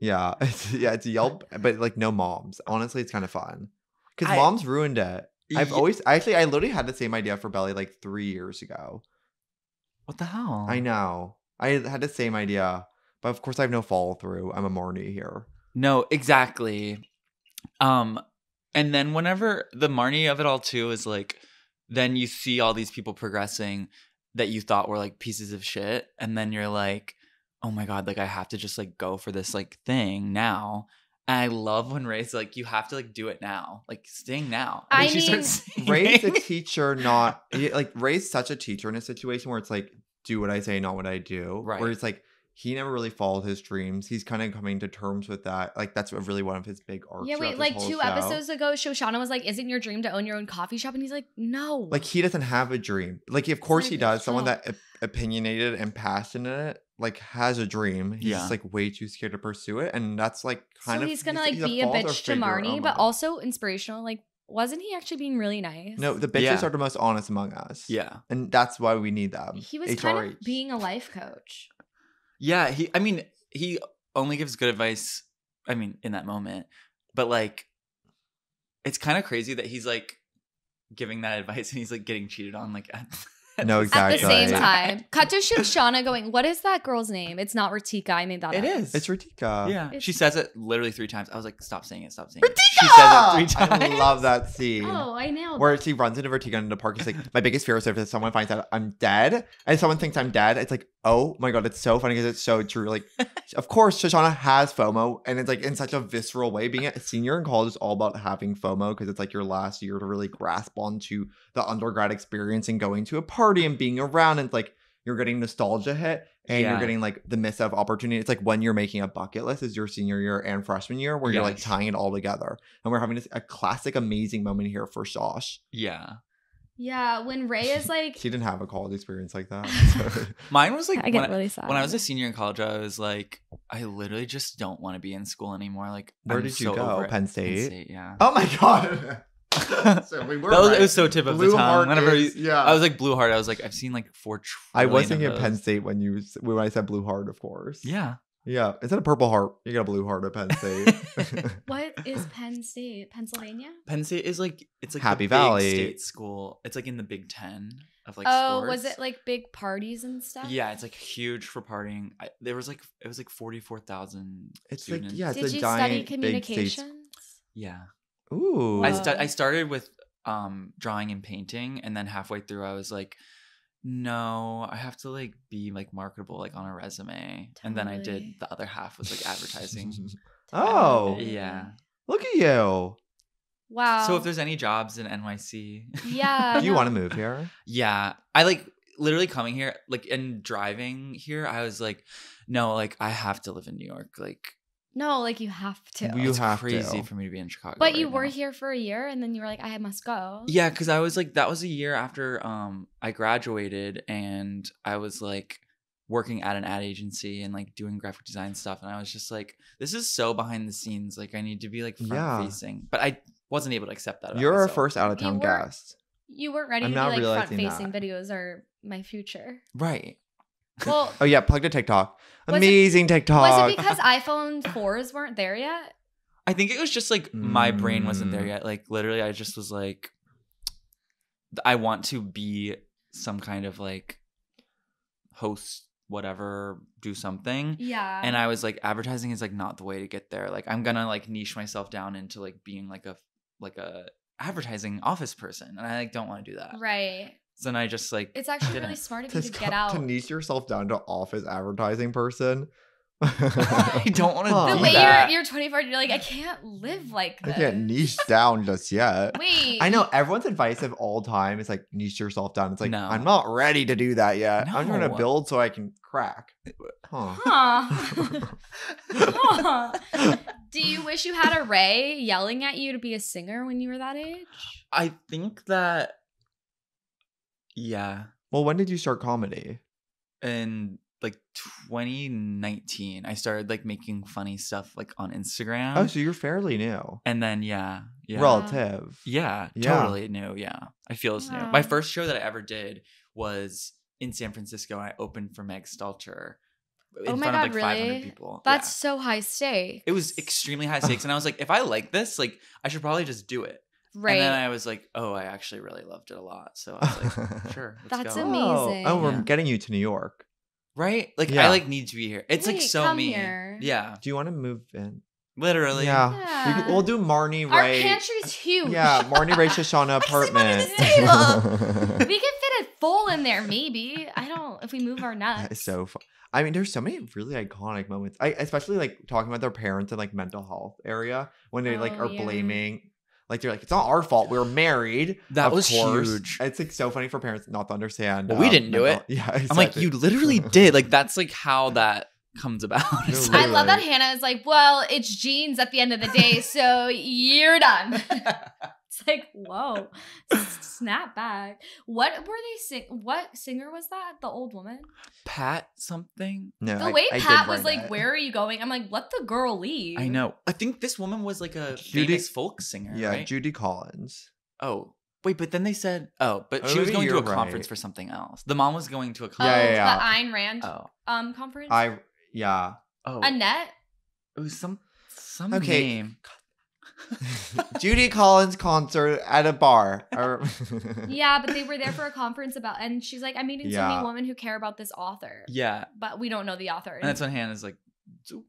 [SPEAKER 2] Yeah. It's yeah, it's Yelp, but like no moms. Honestly, it's kind of fun. Because moms ruined it. I've
[SPEAKER 3] Ye-
[SPEAKER 2] always actually I literally had the same idea for Beli like three years ago.
[SPEAKER 3] what the hell?
[SPEAKER 2] I know. I had the same idea, but of course I have no follow through. I'm a Marnie here.
[SPEAKER 3] No, exactly. Um, and then whenever the Marnie of it all too is like then you see all these people progressing that you thought were like pieces of shit and then you're like oh my god like i have to just like go for this like thing now and i love when ray's like you have to like do it now like sing now and
[SPEAKER 1] I
[SPEAKER 3] then she starts
[SPEAKER 1] mean-
[SPEAKER 2] Ray's a teacher, not like Ray's such a teacher in a situation where it's like, do what I say, not what I do.
[SPEAKER 3] Right.
[SPEAKER 2] Where it's like he never really followed his dreams. He's kind of coming to terms with that. Like that's really one of his big arcs.
[SPEAKER 1] Yeah, wait, like two
[SPEAKER 2] show.
[SPEAKER 1] episodes ago, Shoshanna was like, Isn't your dream to own your own coffee shop? And he's like, No.
[SPEAKER 2] Like he doesn't have a dream. Like of course he does. Someone that op- opinionated and passionate like has a dream. He's
[SPEAKER 3] Yeah.
[SPEAKER 2] just like way too scared to pursue it, and that's like kind
[SPEAKER 1] so
[SPEAKER 2] of
[SPEAKER 1] he's gonna
[SPEAKER 2] he's
[SPEAKER 1] like be a
[SPEAKER 2] father
[SPEAKER 1] bitch to
[SPEAKER 2] figure oh
[SPEAKER 1] Marnie, but
[SPEAKER 2] almost.
[SPEAKER 1] also inspirational. Like, wasn't he actually being really nice?
[SPEAKER 2] no, the bitches
[SPEAKER 3] Yeah.
[SPEAKER 2] are the most honest among us.
[SPEAKER 3] yeah
[SPEAKER 2] and that's why we need them.
[SPEAKER 1] he was kind of being a life coach.
[SPEAKER 3] Yeah he i mean he only gives good advice i mean in that moment but like it's kind of crazy that he's like giving that advice and he's like getting cheated on like at,
[SPEAKER 2] No, exactly.
[SPEAKER 1] At the same time, cut to Shoshanna going, What is that girl's name? It's not Radhika. I made that
[SPEAKER 3] It
[SPEAKER 1] up.
[SPEAKER 3] is.
[SPEAKER 2] It's Radhika.
[SPEAKER 3] yeah
[SPEAKER 1] It's-
[SPEAKER 3] she says it literally three times i was like stop saying it stop saying it she says it three times
[SPEAKER 2] I love that scene.
[SPEAKER 1] Oh, I nailed
[SPEAKER 2] Where she runs into Vertigo in the park. He's like, my biggest fear is if someone finds out I'm dead and someone thinks I'm dead. It's like, oh my god, it's so funny because it's so true. Like, of course, Shoshanna has FOMO, and it's like in such a visceral way. Being a senior in college is all about having FOMO because it's like your last year to really grasp onto the undergrad experience and going to a party and being around. And it's like you're getting nostalgia hit and you're getting like the miss of opportunity. It's like when you're making a bucket list is your senior year and freshman year where you're like tying it all together. And we're having this, a classic amazing moment here for Shosh.
[SPEAKER 3] yeah
[SPEAKER 1] Yeah, when Ray is like,
[SPEAKER 2] She didn't have a college experience like that.
[SPEAKER 3] mine was like
[SPEAKER 1] I
[SPEAKER 3] when
[SPEAKER 1] get
[SPEAKER 3] I,
[SPEAKER 1] really sad.
[SPEAKER 3] when I was a senior in college i was like i literally just don't want to be in school anymore like
[SPEAKER 2] Where
[SPEAKER 3] I'm
[SPEAKER 2] did you go?
[SPEAKER 3] over it.
[SPEAKER 2] Penn State?
[SPEAKER 3] yeah
[SPEAKER 2] oh my god. so we were
[SPEAKER 3] that was,
[SPEAKER 2] right.
[SPEAKER 3] it was so tip of
[SPEAKER 2] Blue
[SPEAKER 3] the tongue. Whenever
[SPEAKER 2] is-
[SPEAKER 3] you-
[SPEAKER 2] yeah.
[SPEAKER 3] I was like blue heart, I was like, I've seen like four.
[SPEAKER 2] I was thinking
[SPEAKER 3] of
[SPEAKER 2] of Penn. State when you when I said blue heart, of course.
[SPEAKER 3] Yeah,
[SPEAKER 2] Yeah. instead of purple heart? You got a blue heart at Penn State.
[SPEAKER 1] What is Penn State? Pennsylvania?
[SPEAKER 3] Penn State is like it's like
[SPEAKER 2] Happy
[SPEAKER 3] the big
[SPEAKER 2] Valley.
[SPEAKER 3] state school. It's like in the Big Ten of like.
[SPEAKER 1] oh,
[SPEAKER 3] sports.
[SPEAKER 1] was it like big parties and stuff?
[SPEAKER 3] Yeah, it's like huge for partying. I, there was like it was like forty four thousand.
[SPEAKER 2] it's like yeah, it's
[SPEAKER 1] Did
[SPEAKER 2] a
[SPEAKER 1] you
[SPEAKER 2] giant
[SPEAKER 1] study
[SPEAKER 2] big state.
[SPEAKER 1] communications?
[SPEAKER 3] yeah.
[SPEAKER 2] Ooh.
[SPEAKER 3] I
[SPEAKER 1] Wow.
[SPEAKER 3] stu- I started with um drawing and painting, and then halfway through, I was like. No, I have to like be like marketable like on a resume. And then I did the other half was like advertising.
[SPEAKER 2] oh.
[SPEAKER 3] yeah.
[SPEAKER 2] Look at you.
[SPEAKER 1] Wow.
[SPEAKER 3] So if there's any jobs in NYC,
[SPEAKER 1] yeah,
[SPEAKER 2] Do you want to move here?
[SPEAKER 3] yeah, I like literally coming here, like and driving here. I was like, no, like I have to live in New York. Like
[SPEAKER 1] No, like you have to.
[SPEAKER 2] You
[SPEAKER 3] it's
[SPEAKER 2] have
[SPEAKER 3] crazy
[SPEAKER 2] to.
[SPEAKER 3] for me to be in Chicago.
[SPEAKER 1] but
[SPEAKER 3] right
[SPEAKER 1] you were
[SPEAKER 3] now.
[SPEAKER 1] here for a year, and then you were like, I must go.
[SPEAKER 3] Yeah, because I was like, that was a year after um I graduated, and I was like working at an ad agency and like doing graphic design stuff, and I was just like, this is so behind the scenes. Like I need to be like front
[SPEAKER 2] Yeah.
[SPEAKER 3] facing, but I wasn't able to accept that. about
[SPEAKER 2] You're our
[SPEAKER 3] myself.
[SPEAKER 2] first out of
[SPEAKER 1] You
[SPEAKER 2] town
[SPEAKER 1] were-
[SPEAKER 2] guest.
[SPEAKER 1] You weren't ready
[SPEAKER 2] I'm
[SPEAKER 1] to
[SPEAKER 2] not
[SPEAKER 1] be like
[SPEAKER 2] realizing
[SPEAKER 1] front facing
[SPEAKER 2] that.
[SPEAKER 1] videos are my future.
[SPEAKER 3] right.
[SPEAKER 1] Well,
[SPEAKER 2] Oh yeah, plug to TikTok.
[SPEAKER 1] Was it-
[SPEAKER 2] Amazing TikTok.
[SPEAKER 1] was it because iPhone 4s weren't there yet?
[SPEAKER 3] I think it was just like my brain wasn't there
[SPEAKER 2] Mm.
[SPEAKER 3] yet. Like literally, I just was like, I want to be some kind of like host, whatever, do something.
[SPEAKER 1] Yeah.
[SPEAKER 3] And I was like, advertising is like not the way to get there. Like I'm gonna like niche myself down into like being like a like a advertising office person, and I like don't want to do that.
[SPEAKER 1] right.
[SPEAKER 3] So then I just like
[SPEAKER 1] It's actually
[SPEAKER 3] didn't.
[SPEAKER 1] really smart of you
[SPEAKER 2] to,
[SPEAKER 1] to get out.
[SPEAKER 2] to niche yourself down to office advertising person.
[SPEAKER 3] I don't want to
[SPEAKER 2] Huh.
[SPEAKER 1] the
[SPEAKER 3] do
[SPEAKER 1] way
[SPEAKER 3] that.
[SPEAKER 1] you're you're 24, you're like, I can't live like
[SPEAKER 2] I can't niche down just yet.
[SPEAKER 1] Wait.
[SPEAKER 2] I know everyone's advice of all time is like niche yourself down. It's like
[SPEAKER 3] No.
[SPEAKER 2] I'm not ready to do that yet. I'm trying to build so I can crack. Huh.
[SPEAKER 1] Huh. Huh. Do you wish you had a Ray yelling at you to be a singer when you were that age?
[SPEAKER 3] I think that yeah,
[SPEAKER 2] well, when did you start comedy?
[SPEAKER 3] in like 2019, I started like making funny stuff like on oh, Instagram.
[SPEAKER 2] oh, so you're fairly new.
[SPEAKER 3] and then yeah, yeah,
[SPEAKER 2] Relative.
[SPEAKER 3] yeah,
[SPEAKER 2] Yeah.
[SPEAKER 3] totally new. Yeah, I feel it's new. My first show that I ever did was in San Francisco. I opened for Meg Stalter in
[SPEAKER 1] Oh my
[SPEAKER 3] front
[SPEAKER 1] God,
[SPEAKER 3] of like 500
[SPEAKER 1] really?
[SPEAKER 3] people.
[SPEAKER 1] That's
[SPEAKER 3] Yeah.
[SPEAKER 1] so high stakes.
[SPEAKER 3] It was extremely high stakes, and I was like, if I like this, like I should probably just do it.
[SPEAKER 1] Right.
[SPEAKER 3] And then I was like, oh, I actually really loved it a lot. So I was like, sure, let's
[SPEAKER 1] That's
[SPEAKER 3] go.
[SPEAKER 1] amazing.
[SPEAKER 2] Oh, oh, we're
[SPEAKER 3] Yeah.
[SPEAKER 2] getting you to New York.
[SPEAKER 3] Right? Like
[SPEAKER 2] Yeah.
[SPEAKER 3] I like need to be here. It's like so
[SPEAKER 1] come
[SPEAKER 3] me.
[SPEAKER 1] here.
[SPEAKER 3] Yeah.
[SPEAKER 2] Do you want to move in?
[SPEAKER 3] Literally.
[SPEAKER 2] Yeah.
[SPEAKER 1] Yeah.
[SPEAKER 2] We, we'll do Marnie
[SPEAKER 1] Our
[SPEAKER 2] Ray.
[SPEAKER 1] pantry's huge.
[SPEAKER 2] Yeah, Marnie Ray Shoshanna
[SPEAKER 1] sleep under
[SPEAKER 2] apartment.
[SPEAKER 1] this we could fit a full in there, maybe. I don't. If we move our nuts.
[SPEAKER 2] That is so fun. I mean, there's so many really iconic moments. I especially like talking about their parents and like mental health area when they like
[SPEAKER 1] Oh,
[SPEAKER 2] are
[SPEAKER 1] yeah.
[SPEAKER 2] blaming. Like they're like, it's not our fault. We were married.
[SPEAKER 3] That
[SPEAKER 2] Of
[SPEAKER 3] was
[SPEAKER 2] course.
[SPEAKER 3] huge.
[SPEAKER 2] It's like so funny for parents not to understand.
[SPEAKER 3] Well, we
[SPEAKER 2] um,
[SPEAKER 3] didn't do
[SPEAKER 2] mental-
[SPEAKER 3] it.
[SPEAKER 2] Yeah,
[SPEAKER 3] I'm like, you literally did. Like that's like how that comes about. It's
[SPEAKER 2] No,
[SPEAKER 1] I love that Hannah is like, well, it's jeans at the end of the day, so you're done. It's like, whoa, s- snap back. What were they sing? What singer was that? The old woman.
[SPEAKER 3] Pat something.
[SPEAKER 2] No,
[SPEAKER 1] The
[SPEAKER 2] I-
[SPEAKER 1] way
[SPEAKER 2] I did
[SPEAKER 1] Pat was like,
[SPEAKER 2] that.
[SPEAKER 1] "Where are you going?" I'm like, "Let the girl leave."
[SPEAKER 3] I know. I think this woman was like a
[SPEAKER 2] Judy-
[SPEAKER 3] famous folk singer,
[SPEAKER 2] Yeah,
[SPEAKER 3] right?
[SPEAKER 2] Judy Collins.
[SPEAKER 3] oh, wait, but then they said, oh, but
[SPEAKER 2] Oh,
[SPEAKER 3] she was going to a
[SPEAKER 2] you're
[SPEAKER 3] conference
[SPEAKER 2] right.
[SPEAKER 3] for something else. The mom was going to a
[SPEAKER 1] Oh,
[SPEAKER 3] conference.
[SPEAKER 2] Yeah, yeah, yeah.
[SPEAKER 1] the Ayn Rand
[SPEAKER 3] Oh,
[SPEAKER 1] um conference.
[SPEAKER 2] I yeah.
[SPEAKER 3] oh,
[SPEAKER 1] Annette.
[SPEAKER 3] it was some some
[SPEAKER 2] Okay.
[SPEAKER 3] name.
[SPEAKER 2] Judy Collins concert at a bar.
[SPEAKER 1] Yeah, but they were there for a conference about, and she's like, "I'm meeting so
[SPEAKER 2] Yeah.
[SPEAKER 1] many women who care about this author."
[SPEAKER 3] Yeah,
[SPEAKER 1] but we don't know the author.
[SPEAKER 3] and that's when Hannah's like, "Zoop,"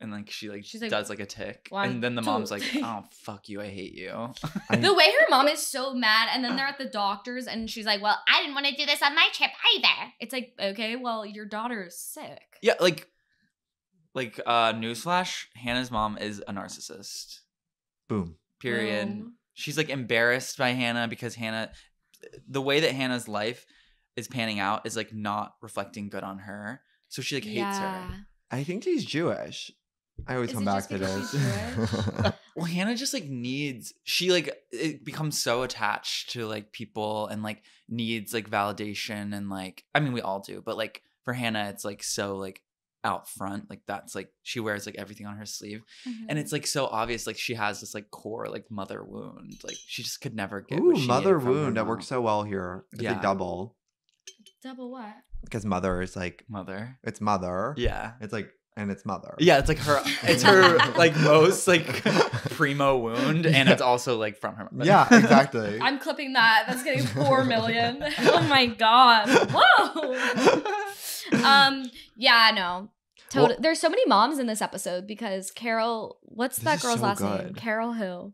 [SPEAKER 3] and like she like
[SPEAKER 1] She's like,
[SPEAKER 3] does like a tick,
[SPEAKER 1] "One,
[SPEAKER 3] and then the
[SPEAKER 1] two,
[SPEAKER 3] mom's like, oh fuck you, I hate you.
[SPEAKER 1] The way her mom is so mad, and then they're at the doctor's, and she's like, "Well, I didn't want to do this on my trip either." It's like, okay, well, your daughter is sick.
[SPEAKER 3] yeah, like, like uh, newsflash: Hannah's mom is a narcissist.
[SPEAKER 2] Boom.
[SPEAKER 3] Period.
[SPEAKER 1] Boom.
[SPEAKER 3] She's like embarrassed by Hannah because Hannah, the way that Hannah's life is panning out is like not reflecting good on her. So she like hates her.
[SPEAKER 2] I think she's Jewish. I always
[SPEAKER 1] Is
[SPEAKER 2] come
[SPEAKER 1] it
[SPEAKER 2] back to this.
[SPEAKER 3] Well, Hannah just like needs she like it becomes so attached to like people and like needs like validation and like I mean we all do, but like for Hannah it's like so like out front like that's like she wears like everything on her sleeve
[SPEAKER 1] Mm-hmm.
[SPEAKER 3] and it's like so obvious like she has this like core like mother wound like she just could never get
[SPEAKER 2] Ooh,
[SPEAKER 3] what she
[SPEAKER 2] mother
[SPEAKER 3] needed from her
[SPEAKER 2] wound. That works so well here. It's
[SPEAKER 3] Yeah.
[SPEAKER 2] a double
[SPEAKER 1] double what?
[SPEAKER 2] because mother is like
[SPEAKER 3] mother
[SPEAKER 2] it's mother.
[SPEAKER 3] yeah
[SPEAKER 2] It's like and it's mother.
[SPEAKER 3] yeah it's like her it's her like most like primo wound and it's also like from her mother.
[SPEAKER 2] Yeah, exactly.
[SPEAKER 1] I'm clipping that. That's getting four million. oh my god! Whoa. Um. Yeah. No. Total.
[SPEAKER 2] Well-
[SPEAKER 1] There's so many moms in this episode because Carol. What's that girl's
[SPEAKER 2] so
[SPEAKER 1] last name? Carol who?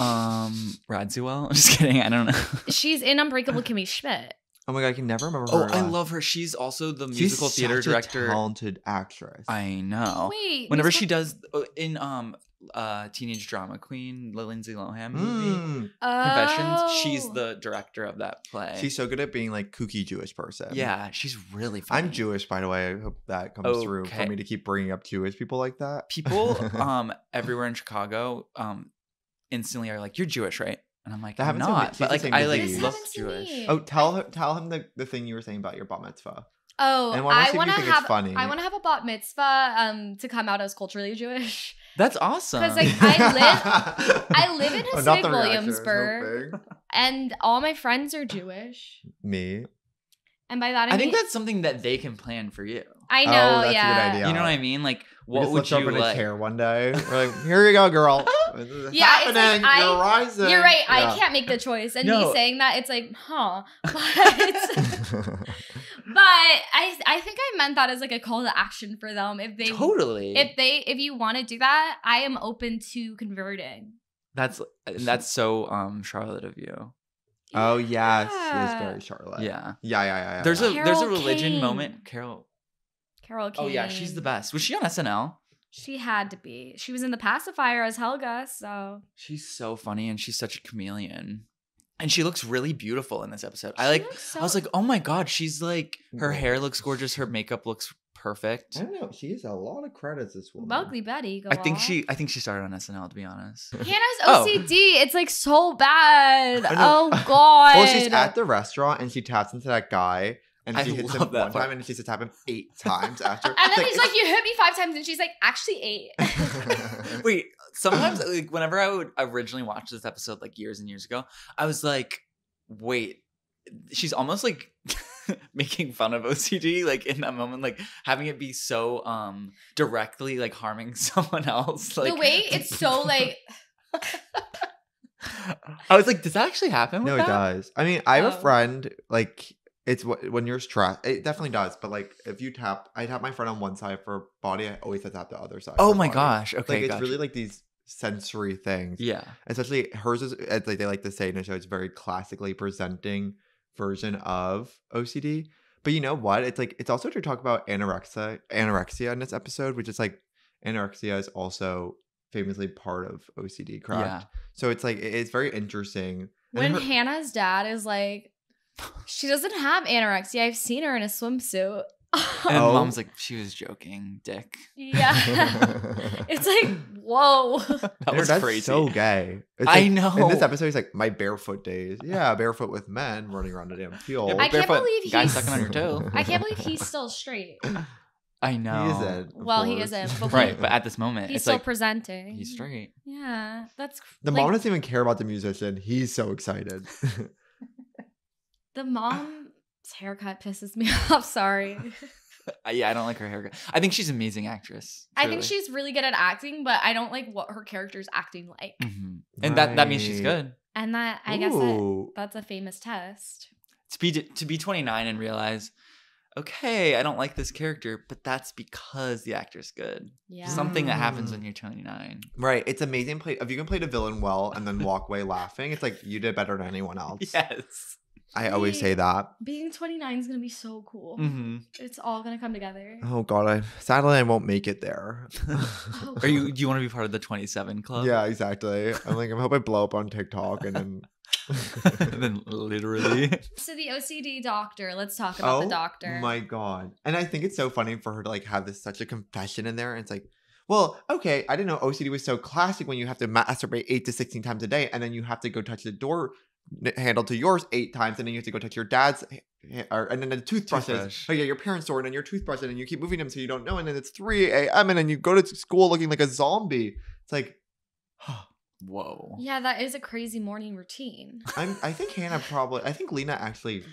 [SPEAKER 3] um Radziwill I'm just kidding I don't know
[SPEAKER 1] She's in Unbreakable Kimmy Schmidt.
[SPEAKER 2] oh my god, I can never remember
[SPEAKER 3] Oh,
[SPEAKER 2] her.
[SPEAKER 3] I
[SPEAKER 2] last-
[SPEAKER 3] love her. She's also the
[SPEAKER 2] She's
[SPEAKER 3] musical theater
[SPEAKER 2] such a
[SPEAKER 3] director.
[SPEAKER 2] talented actress.
[SPEAKER 3] I know.
[SPEAKER 1] Wait.
[SPEAKER 3] Whenever
[SPEAKER 1] musical-
[SPEAKER 3] she does uh, in um uh teenage drama queen, the Lindsay Lohan movie
[SPEAKER 2] Mm.
[SPEAKER 3] Confessions, she's
[SPEAKER 1] Oh.
[SPEAKER 3] the director of that play.
[SPEAKER 2] She's so good at being like kooky Jewish person.
[SPEAKER 3] yeah, she's really funny.
[SPEAKER 2] I'm Jewish, by the way. I hope that comes through for me to keep bringing up Jewish people like that.
[SPEAKER 3] People um everywhere in Chicago um instantly are like, "You're Jewish, right?" And I'm like,
[SPEAKER 2] That
[SPEAKER 3] "I'm
[SPEAKER 2] happens to me-
[SPEAKER 3] not," but like I like
[SPEAKER 2] disease.
[SPEAKER 3] look
[SPEAKER 1] This happens to
[SPEAKER 3] Jewish.
[SPEAKER 2] Oh, tell her, tell him the, the thing you were saying about your bat mitzvah.
[SPEAKER 1] Oh,
[SPEAKER 2] And wanna see
[SPEAKER 1] I want to
[SPEAKER 2] think it's
[SPEAKER 1] have.
[SPEAKER 2] funny.
[SPEAKER 1] I want to have a bat mitzvah um to come out as culturally Jewish.
[SPEAKER 3] That's awesome.
[SPEAKER 1] Because like, I live- I live in
[SPEAKER 2] Oh,
[SPEAKER 1] Hasidic
[SPEAKER 2] not the reaction,
[SPEAKER 1] Williamsburg. and all my friends are Jewish,
[SPEAKER 2] Me.
[SPEAKER 1] and by that I,
[SPEAKER 3] I think that's something that they can plan for you.
[SPEAKER 1] I
[SPEAKER 2] Oh,
[SPEAKER 1] know.
[SPEAKER 2] that's a good
[SPEAKER 1] yeah.
[SPEAKER 2] idea.
[SPEAKER 3] You know what I mean? Like,
[SPEAKER 2] We
[SPEAKER 3] what
[SPEAKER 2] just
[SPEAKER 3] would you
[SPEAKER 2] up in a
[SPEAKER 3] like?
[SPEAKER 2] chair one day? We're like, here you go, girl. This is
[SPEAKER 1] Yeah, it's like. I-
[SPEAKER 2] You're rising.
[SPEAKER 1] You're right. I can't make the choice, and
[SPEAKER 3] No.
[SPEAKER 1] me saying that it's like, huh? But but I I think I meant that as like a call to action for them. If they
[SPEAKER 3] Totally.
[SPEAKER 1] if they if you want to do that, I am open to converting.
[SPEAKER 3] That's that's so um Charlotte of you.
[SPEAKER 2] oh yes, she is very Charlotte.
[SPEAKER 3] Yeah.
[SPEAKER 2] yeah, yeah, yeah. yeah,
[SPEAKER 3] There's
[SPEAKER 2] yeah.
[SPEAKER 3] a there's a religion
[SPEAKER 1] Kane.
[SPEAKER 3] moment. Carol.
[SPEAKER 1] Carol Kane.
[SPEAKER 3] Oh yeah, she's the best. Was she on SNL?
[SPEAKER 1] She had to be. She was in the pacifier as Helga, so
[SPEAKER 3] She's so funny and she's such a chameleon. And she looks really beautiful in this episode. I like
[SPEAKER 1] looks
[SPEAKER 3] I was like, "Oh my god, she's like her hair looks gorgeous, her makeup looks perfect."
[SPEAKER 2] I don't know. She has a lot of credits. This woman.
[SPEAKER 1] Ugly Betty. Go
[SPEAKER 3] I think
[SPEAKER 1] off.
[SPEAKER 3] she I think she started on SNL to be honest.
[SPEAKER 1] Hannah's
[SPEAKER 3] Oh.
[SPEAKER 1] OCD. It's like so bad. Oh god.
[SPEAKER 2] Well, she's at the restaurant and she taps into that guy and
[SPEAKER 3] I
[SPEAKER 2] she hits him
[SPEAKER 3] love that
[SPEAKER 2] one
[SPEAKER 3] part.
[SPEAKER 2] time and she says tap him eight times after.
[SPEAKER 1] and then he's like, "You hit me five times," and she's like, "Actually, eight.
[SPEAKER 3] Wait, sometimes like whenever I would originally watch this episode like years and years ago, I was like, "Wait, she's almost like making fun of OCD like in that moment like having it be so um directly like harming someone else like
[SPEAKER 1] the way it's so like
[SPEAKER 3] I was like, does that actually happen?
[SPEAKER 2] no, it
[SPEAKER 3] that?
[SPEAKER 2] does. I mean, I have a
[SPEAKER 1] Oh.
[SPEAKER 2] friend like it's what when you're stressed. It definitely does. But like if you tap, I tap my friend on one side for body. I always tap the other side.
[SPEAKER 3] Oh my
[SPEAKER 2] body.
[SPEAKER 3] gosh. Okay.
[SPEAKER 2] like it's
[SPEAKER 3] gotcha.
[SPEAKER 2] really like these sensory things.
[SPEAKER 3] yeah.
[SPEAKER 2] especially hers is it's like they like to say in the show it's very classically presenting version of OCD. But you know what? It's like it's also to talk about anorexia anorexia in this episode, which is like anorexia is also famously part of OCD, correct?
[SPEAKER 3] Yeah.
[SPEAKER 2] So it's like it's very interesting.
[SPEAKER 1] When
[SPEAKER 2] her-
[SPEAKER 1] Hannah's dad is like, she doesn't have anorexia. I've seen her in a swimsuit.
[SPEAKER 3] And
[SPEAKER 2] Oh.
[SPEAKER 3] mom's like, she was joking, dick.
[SPEAKER 1] yeah. it's like, whoa.
[SPEAKER 3] That
[SPEAKER 2] And
[SPEAKER 3] was
[SPEAKER 2] dad's
[SPEAKER 3] crazy.
[SPEAKER 2] so gay. It's
[SPEAKER 3] I
[SPEAKER 2] like-
[SPEAKER 3] know.
[SPEAKER 2] In this episode, he's like, my barefoot days. Yeah, barefoot with men running around the damn field.
[SPEAKER 3] Yeah,
[SPEAKER 1] I can't
[SPEAKER 3] barefoot
[SPEAKER 1] believe
[SPEAKER 3] guy
[SPEAKER 1] he's-
[SPEAKER 3] sucking on your toe.
[SPEAKER 1] I can't believe he's still straight.
[SPEAKER 3] I know.
[SPEAKER 2] He isn't. of
[SPEAKER 1] Well, he isn't, but
[SPEAKER 3] Right, but at this moment,
[SPEAKER 1] He's
[SPEAKER 3] it's
[SPEAKER 1] still
[SPEAKER 3] like
[SPEAKER 1] presenting.
[SPEAKER 3] he's straight.
[SPEAKER 1] Yeah, that's cr-
[SPEAKER 2] The
[SPEAKER 1] like,
[SPEAKER 2] mom doesn't even care about the musician. He's so excited.
[SPEAKER 1] The mom's haircut pisses me off. Sorry.
[SPEAKER 3] Yeah, I don't like her haircut. I think she's an amazing actress.
[SPEAKER 1] I think she's really good at acting, but I don't like what her character's acting like.
[SPEAKER 3] Mhm. and that that means she's good.
[SPEAKER 1] And that I guess that, that's a famous test.
[SPEAKER 3] To be to be 29 and realize, okay, I don't like this character, but that's because the actor's good.
[SPEAKER 1] Yeah.
[SPEAKER 3] Something that happens
[SPEAKER 2] Mm.
[SPEAKER 3] when you're 29.
[SPEAKER 2] Right. It's amazing play if you can play the villain well and then walk away laughing, it's like you did better than anyone else.
[SPEAKER 3] Yes.
[SPEAKER 2] I always say that.
[SPEAKER 1] Being 29 is gonna be so cool.
[SPEAKER 3] hmm
[SPEAKER 1] It's all gonna come together.
[SPEAKER 2] Oh god, I sadly I won't make it there.
[SPEAKER 3] Are you? Do you want to be part of the 27 club?
[SPEAKER 2] yeah, exactly. I'm like, I hope I blow up on TikTok and then
[SPEAKER 3] then literally.
[SPEAKER 1] So the OCD doctor. Let's talk about the doctor.
[SPEAKER 2] Oh My God. And I think it's so funny for her to like have this such a confession in there. And it's like, well, okay, I didn't know OCD was so classic when you have to masturbate eight to 16 times a day and then you have to go touch the door n- handle to yours eight times and then you have to go touch your dad's h- h- or, and then the toothbrushes.
[SPEAKER 3] Toothbrush.
[SPEAKER 2] Oh yeah, your parents' door and then your toothbrush and then you keep moving them so you don't know and then it's 3 a.m. and then you go to school looking like a zombie. It's like,
[SPEAKER 3] Whoa.
[SPEAKER 1] yeah, that is a crazy morning routine.
[SPEAKER 2] I'm, I think Hannah probably, I think Lena actually,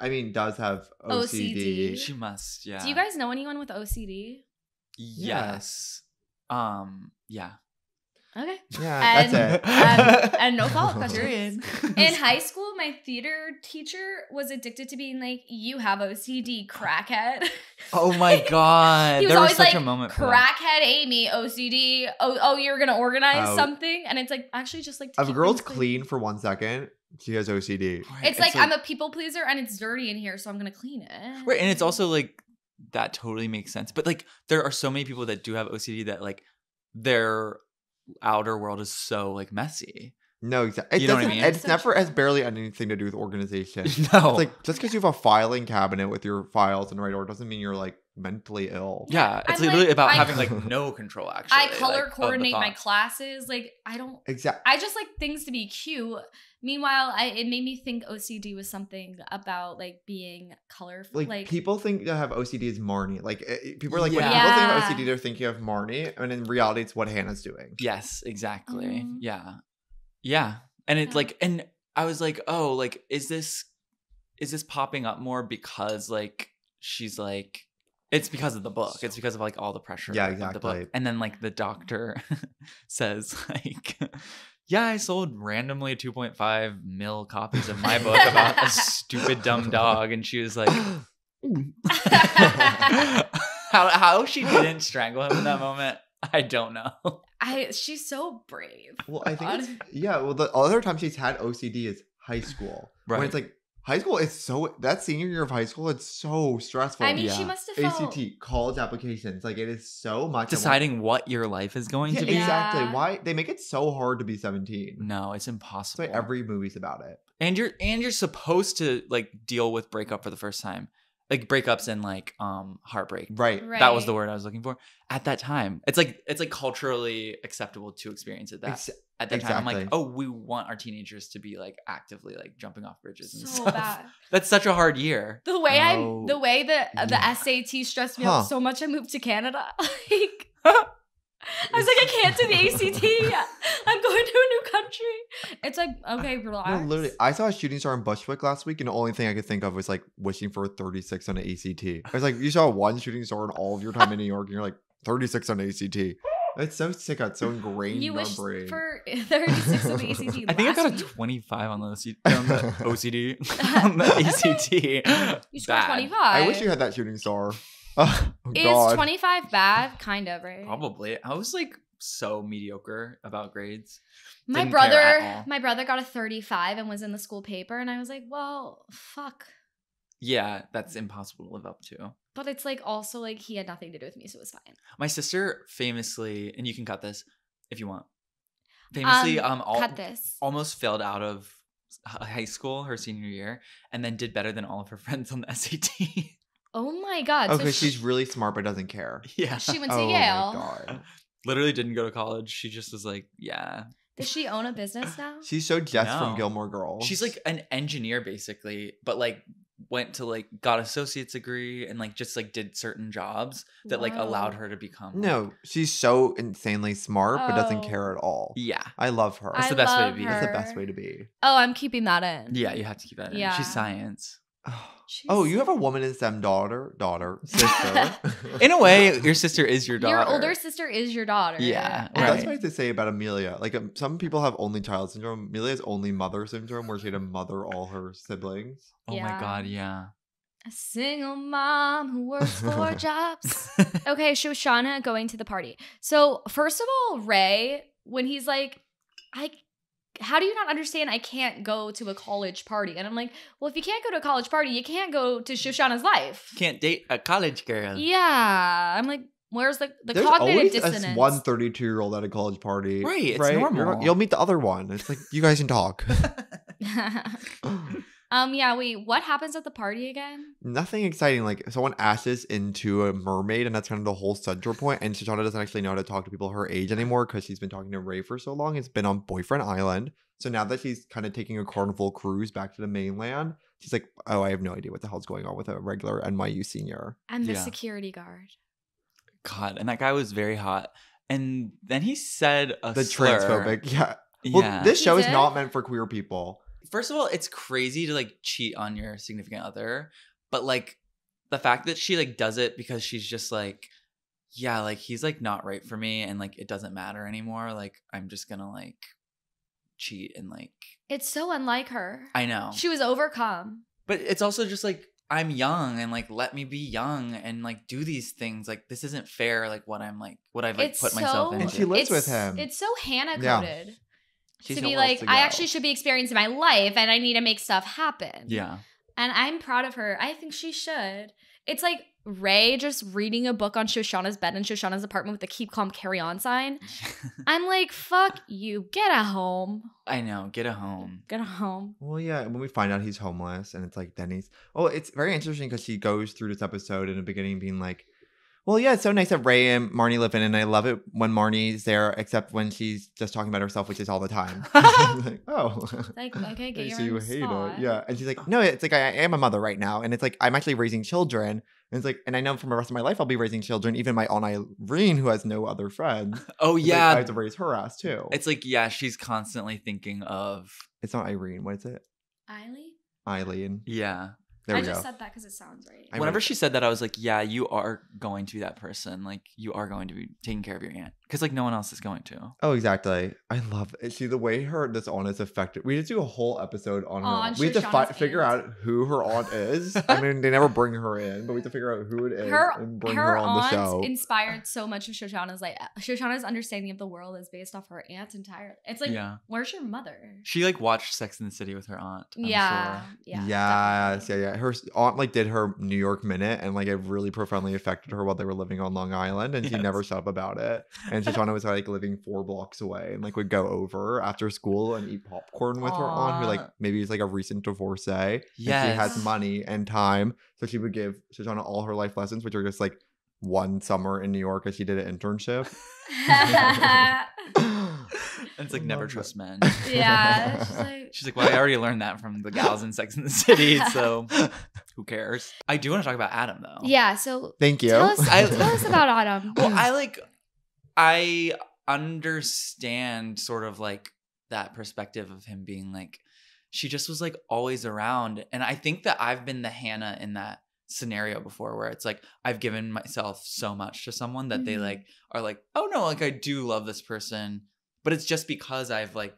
[SPEAKER 2] I mean, does have OCD.
[SPEAKER 1] OCD.
[SPEAKER 3] She must. Yeah.
[SPEAKER 1] Do you guys know anyone with OCD?
[SPEAKER 3] Yes. Um. Yeah.
[SPEAKER 1] Okay.
[SPEAKER 2] Yeah,
[SPEAKER 1] And-
[SPEAKER 2] that's it.
[SPEAKER 1] Um, and- and no follow-up questions.
[SPEAKER 3] Period.
[SPEAKER 1] In high school, my theater teacher was addicted to being like, "You have OCD, crackhead."
[SPEAKER 3] oh my god.
[SPEAKER 1] he was
[SPEAKER 3] there was such
[SPEAKER 1] like,
[SPEAKER 3] a moment. for that.
[SPEAKER 1] "Crackhead Amy, OCD. Oh, oh, you're gonna organize
[SPEAKER 2] Oh.
[SPEAKER 1] something," and it's like actually just like to
[SPEAKER 2] If a girl's
[SPEAKER 1] things
[SPEAKER 2] clean for one second, she has OCD.
[SPEAKER 3] Right,
[SPEAKER 1] It's, like, I'm a people pleaser and it's dirty in here, so I'm gonna clean it.
[SPEAKER 3] Right, and it's also like that totally makes sense. But like there are so many people that do have OCD that like their outer world is so like messy.
[SPEAKER 2] No, exactly. It
[SPEAKER 3] You know what I
[SPEAKER 2] doesn't.
[SPEAKER 3] mean?
[SPEAKER 2] It's never has barely anything to do with organization. It's
[SPEAKER 3] no.
[SPEAKER 2] like just because you have a filing cabinet with your files in the right order doesn't mean you're like mentally ill.
[SPEAKER 3] yeah, it's
[SPEAKER 1] I'm,
[SPEAKER 3] literally
[SPEAKER 1] like-
[SPEAKER 3] about
[SPEAKER 1] I-
[SPEAKER 3] having like no control actually.
[SPEAKER 1] I color
[SPEAKER 3] like,
[SPEAKER 1] coordinate my classes. Like I don't.
[SPEAKER 2] Exactly.
[SPEAKER 1] I just like things to be cute. Meanwhile, I it made me think OCD was something about like being colorful.
[SPEAKER 2] Like,
[SPEAKER 1] Like,
[SPEAKER 2] people think to have OCD is Marnie. Like eh, eh, people are like yeah. when
[SPEAKER 3] Yeah.
[SPEAKER 2] people think of OCD, they're thinking of Marnie, and in reality, it's what Hannah's doing.
[SPEAKER 3] Yes, exactly.
[SPEAKER 1] Mhm.
[SPEAKER 3] Yeah. Yeah. And it's
[SPEAKER 1] Yeah.
[SPEAKER 3] like and I was like, "Oh, like is this is this popping up more because like she's like it's because of the book. It's because of like all the pressure
[SPEAKER 2] Yeah,
[SPEAKER 3] of the book.
[SPEAKER 2] exactly.
[SPEAKER 3] And then like the doctor says like yeah, I sold randomly 2.5 mil copies of my book about a stupid dumb dog and she was like how how she didn't strangle him in that moment, I don't know.
[SPEAKER 1] I she's so brave.
[SPEAKER 2] Well, I think it's, yeah. Well, the other time she's had OCD is high school. When
[SPEAKER 3] Right.
[SPEAKER 2] it's like high school is so that senior year of high school, it's so stressful.
[SPEAKER 1] I mean, she
[SPEAKER 3] Yeah.
[SPEAKER 1] must have felt.
[SPEAKER 2] ACT college applications, like it is so much. at once.
[SPEAKER 3] Deciding what your life is going
[SPEAKER 2] Yeah,
[SPEAKER 3] to be.
[SPEAKER 2] exactly.
[SPEAKER 1] Yeah.
[SPEAKER 2] Why they make it so hard to be seventeen?
[SPEAKER 3] No, it's
[SPEAKER 2] That's
[SPEAKER 3] impossible.
[SPEAKER 2] why every movie's about it.
[SPEAKER 3] and you're and you're supposed to like deal with breakup for the first time, like breakups and like um heartbreak.
[SPEAKER 2] Right.
[SPEAKER 1] Right.
[SPEAKER 3] That was the word I was looking for. At that time, it's like it's like culturally acceptable to experience it that
[SPEAKER 2] Ex-
[SPEAKER 3] at that time. I'm like,
[SPEAKER 2] exactly.
[SPEAKER 3] oh, we want our teenagers to be like actively like jumping off bridges and
[SPEAKER 1] So
[SPEAKER 3] stuff.
[SPEAKER 1] bad.
[SPEAKER 3] That's such a hard year.
[SPEAKER 1] The way
[SPEAKER 2] Oh.
[SPEAKER 1] I, the way that uh, the
[SPEAKER 2] Yeah.
[SPEAKER 1] SAT stressed me
[SPEAKER 2] Huh.
[SPEAKER 1] out so much, I moved to Canada. like, I was like, I can't do the ACT. I'm going to a new country. It's like, okay, relax.
[SPEAKER 2] No, literally, I saw a shooting star in Bushwick last week, and the only thing I could think of was like wishing for a 36 on the ACT. I was like, you saw one shooting star in all of your time in New York, and you're like 36 on the ACT. It's so sick. It's so ingrained
[SPEAKER 1] you
[SPEAKER 2] in our
[SPEAKER 1] wish
[SPEAKER 2] brain.
[SPEAKER 1] for 36 on the ACT.
[SPEAKER 3] I think I got a 25 on the, OC- on the OCD, on the ACT.
[SPEAKER 1] You scored
[SPEAKER 3] Bad.
[SPEAKER 1] 25.
[SPEAKER 2] I wish you had that shooting star. Oh,
[SPEAKER 1] Is
[SPEAKER 2] God.
[SPEAKER 1] 25 bad? Kind of, right?
[SPEAKER 3] Probably. I was like so mediocre about grades.
[SPEAKER 1] My
[SPEAKER 3] Didn't
[SPEAKER 1] brother, my brother got a 35 and was in the school paper, and I was like, well, fuck.
[SPEAKER 3] Yeah, that's impossible to live up to.
[SPEAKER 1] But it's like also like he had nothing to do with me, so it was fine.
[SPEAKER 3] My sister famously, and you can cut this if you want. Famously, um, al-
[SPEAKER 1] cut this.
[SPEAKER 3] almost failed out of high school her senior year, and then did better than all of her friends on the SAT.
[SPEAKER 1] Oh my god.
[SPEAKER 2] Oh,
[SPEAKER 1] so
[SPEAKER 2] because
[SPEAKER 1] she,
[SPEAKER 2] she's really smart but doesn't care.
[SPEAKER 3] yeah,
[SPEAKER 1] she went to
[SPEAKER 2] oh
[SPEAKER 1] Yale. oh Yale.
[SPEAKER 2] my god.
[SPEAKER 3] literally didn't go to college. She just was like, yeah.
[SPEAKER 1] Does she own a business now?
[SPEAKER 2] She's so Jess
[SPEAKER 3] No.
[SPEAKER 2] from Gilmore Girls.
[SPEAKER 3] She's like an engineer basically, but like went to like got associate's degree and like just like did certain jobs that like allowed her to become
[SPEAKER 2] no, she's so insanely smart but doesn't
[SPEAKER 1] Oh.
[SPEAKER 2] care at all.
[SPEAKER 3] Yeah.
[SPEAKER 2] I love her.
[SPEAKER 3] That's
[SPEAKER 1] I
[SPEAKER 3] the best way to be.
[SPEAKER 1] her.
[SPEAKER 2] That's the best way to be.
[SPEAKER 1] Oh, I'm keeping that in.
[SPEAKER 3] Yeah, you have to keep that in.
[SPEAKER 1] Yeah.
[SPEAKER 3] She's science.
[SPEAKER 1] She's
[SPEAKER 2] Oh, you have a woman and STEM daughter, daughter, sister.
[SPEAKER 3] In a way, your sister is your daughter.
[SPEAKER 1] Your older sister is your daughter.
[SPEAKER 3] Yeah,
[SPEAKER 2] Well,
[SPEAKER 3] right.
[SPEAKER 2] that's what they say about Amelia. Like, um, some people have only child syndrome. Amelia has only mother syndrome, where she had to mother all her siblings.
[SPEAKER 3] Oh my god, yeah.
[SPEAKER 1] A single mom who works four jobs. Okay, Shoshanna going to the party. So, first of all, Ray, when he's like, I how do you not understand I can't go to a college party? And I'm like, well, if you can't go to a college party, you can't go to Shoshanna's life.
[SPEAKER 3] Can't date a college girl.
[SPEAKER 1] Yeah. I'm like, where's the, the
[SPEAKER 2] There's
[SPEAKER 1] cognitive
[SPEAKER 2] always
[SPEAKER 1] dissonance?
[SPEAKER 2] a one 32 year old at a college party.
[SPEAKER 3] Right, it's
[SPEAKER 2] You're
[SPEAKER 3] normal.
[SPEAKER 2] You'll meet the other one. It's like, you guys can talk.
[SPEAKER 1] um, yeah, wait, what happens at the party again?
[SPEAKER 2] Nothing exciting. Like, someone ashes into a mermaid, and that's kind of the whole central point. And Shoshanna doesn't actually know how to talk to people her age anymore because she's been talking to Ray for so long. It's been on Boyfriend Island. So now that she's kind of taking a carnival cruise back to the mainland, she's like, oh, I have no idea what the hell's going on with a regular NYU senior.
[SPEAKER 1] I'm the
[SPEAKER 3] Yeah.
[SPEAKER 1] security guard.
[SPEAKER 3] God, and that guy was very hot. And then he said a
[SPEAKER 2] The
[SPEAKER 3] slur.
[SPEAKER 2] transphobic. Yeah. Well,
[SPEAKER 3] Yeah.
[SPEAKER 2] this show is not meant for queer people.
[SPEAKER 3] First of all, it's crazy to like cheat on your significant other, but like the fact that she like does it because she's just like, yeah, like he's like not right for me, and like it doesn't matter anymore. Like I'm just gonna like cheat and like
[SPEAKER 1] It's so unlike her.
[SPEAKER 3] I know,
[SPEAKER 1] She was overcome.
[SPEAKER 3] but it's also just like I'm young and like let me be young and like do these things. Like this isn't fair. Like what I'm like what I've like
[SPEAKER 1] It's
[SPEAKER 3] put myself in.
[SPEAKER 2] And she lives with him.
[SPEAKER 1] It's so Hannah
[SPEAKER 2] Yeah.
[SPEAKER 1] Coded.
[SPEAKER 2] She's
[SPEAKER 1] to be like,
[SPEAKER 2] to
[SPEAKER 1] I actually should be experiencing my life and I need to make stuff happen.
[SPEAKER 3] yeah.
[SPEAKER 1] And I'm proud of her. I think she should. It's like Ray just reading a book on Shoshanna's bed in Shoshanna's apartment with the keep calm carry on sign. I'm like, fuck you. Get a home.
[SPEAKER 3] I know. Get a home.
[SPEAKER 1] Get a home.
[SPEAKER 2] Well, yeah, when we find out he's homeless and it's like Denny's. Oh, it's very interesting because she goes through this episode in the beginning being like, well, yeah, it's so nice that Ray and Marnie live in, and I love it when Marnie's there, except when she's just talking about herself, which is all the time. like, oh.
[SPEAKER 1] Like, okay, get your
[SPEAKER 2] so you hate
[SPEAKER 1] spot.
[SPEAKER 2] it. Yeah. And she's like, no, it's like I, I am a mother right now. And it's like I'm actually raising children. And it's like, and I know from the rest of my life I'll be raising children, even my Aunt Irene, who has no other friends.
[SPEAKER 3] Oh
[SPEAKER 2] It's like,
[SPEAKER 3] yeah.
[SPEAKER 2] I have to raise her ass too.
[SPEAKER 3] It's like, yeah, she's constantly thinking of,
[SPEAKER 2] It's not Irene. What is it?
[SPEAKER 1] Eileen?
[SPEAKER 2] Eileen.
[SPEAKER 3] yeah.
[SPEAKER 2] There
[SPEAKER 1] I
[SPEAKER 2] we
[SPEAKER 1] just
[SPEAKER 2] go.
[SPEAKER 1] said that because it sounds right.
[SPEAKER 2] I
[SPEAKER 3] Whenever
[SPEAKER 2] wrote-
[SPEAKER 3] she said that, I was like, yeah, you are going to be that person. Like, you are going to be taking care of your aunt. Because, like, no one else is going to.
[SPEAKER 2] Oh, exactly. I love it. See the way her this aunt is affected. We just do a whole episode on her. Aunt. we have to fi- figure out who her aunt is. I mean, they never bring her in, but we have to figure out who it is
[SPEAKER 1] her
[SPEAKER 2] and bring
[SPEAKER 1] her,
[SPEAKER 2] her, on the
[SPEAKER 1] aunt
[SPEAKER 2] show.
[SPEAKER 1] inspired so much of Shoshanna's like uh, Shoshanna's understanding of the world is based off her aunt entirely. It's like,
[SPEAKER 3] yeah.
[SPEAKER 1] where's your mother?
[SPEAKER 3] She, like, watched Sex in the City with her aunt. I'm
[SPEAKER 1] yeah,
[SPEAKER 3] sure.
[SPEAKER 1] yeah,
[SPEAKER 2] yes, yeah, yeah. Her aunt like did her New York minute, and like it really profoundly affected her while they were living on Long Island, and she never shut up about it. And Shoshanna was like living four blocks away, and like would go over after school and eat popcorn with her aunt, who like maybe is like a recent divorcee. And she has money and time, so she would give Shoshanna all her life lessons, which are just like one summer in New York as she did an internship.
[SPEAKER 3] And it's like, never trust
[SPEAKER 2] it.
[SPEAKER 3] men.
[SPEAKER 1] yeah. She's like,
[SPEAKER 3] She's like, well, I already learned that from the gals in Sex in the City, so who cares? I do want to talk about Adam, though.
[SPEAKER 1] yeah. So
[SPEAKER 2] Thank you.
[SPEAKER 1] tell us,
[SPEAKER 3] I-
[SPEAKER 1] tell us about Adam.
[SPEAKER 3] Well, I like, I understand sort of like that perspective of him being like, she just was like always around. And I think that I've been the Hannah in that scenario before where it's like I've given myself so much to someone that they
[SPEAKER 1] Mhm.
[SPEAKER 3] like are like, oh no, like I do love this person, but it's just because I've like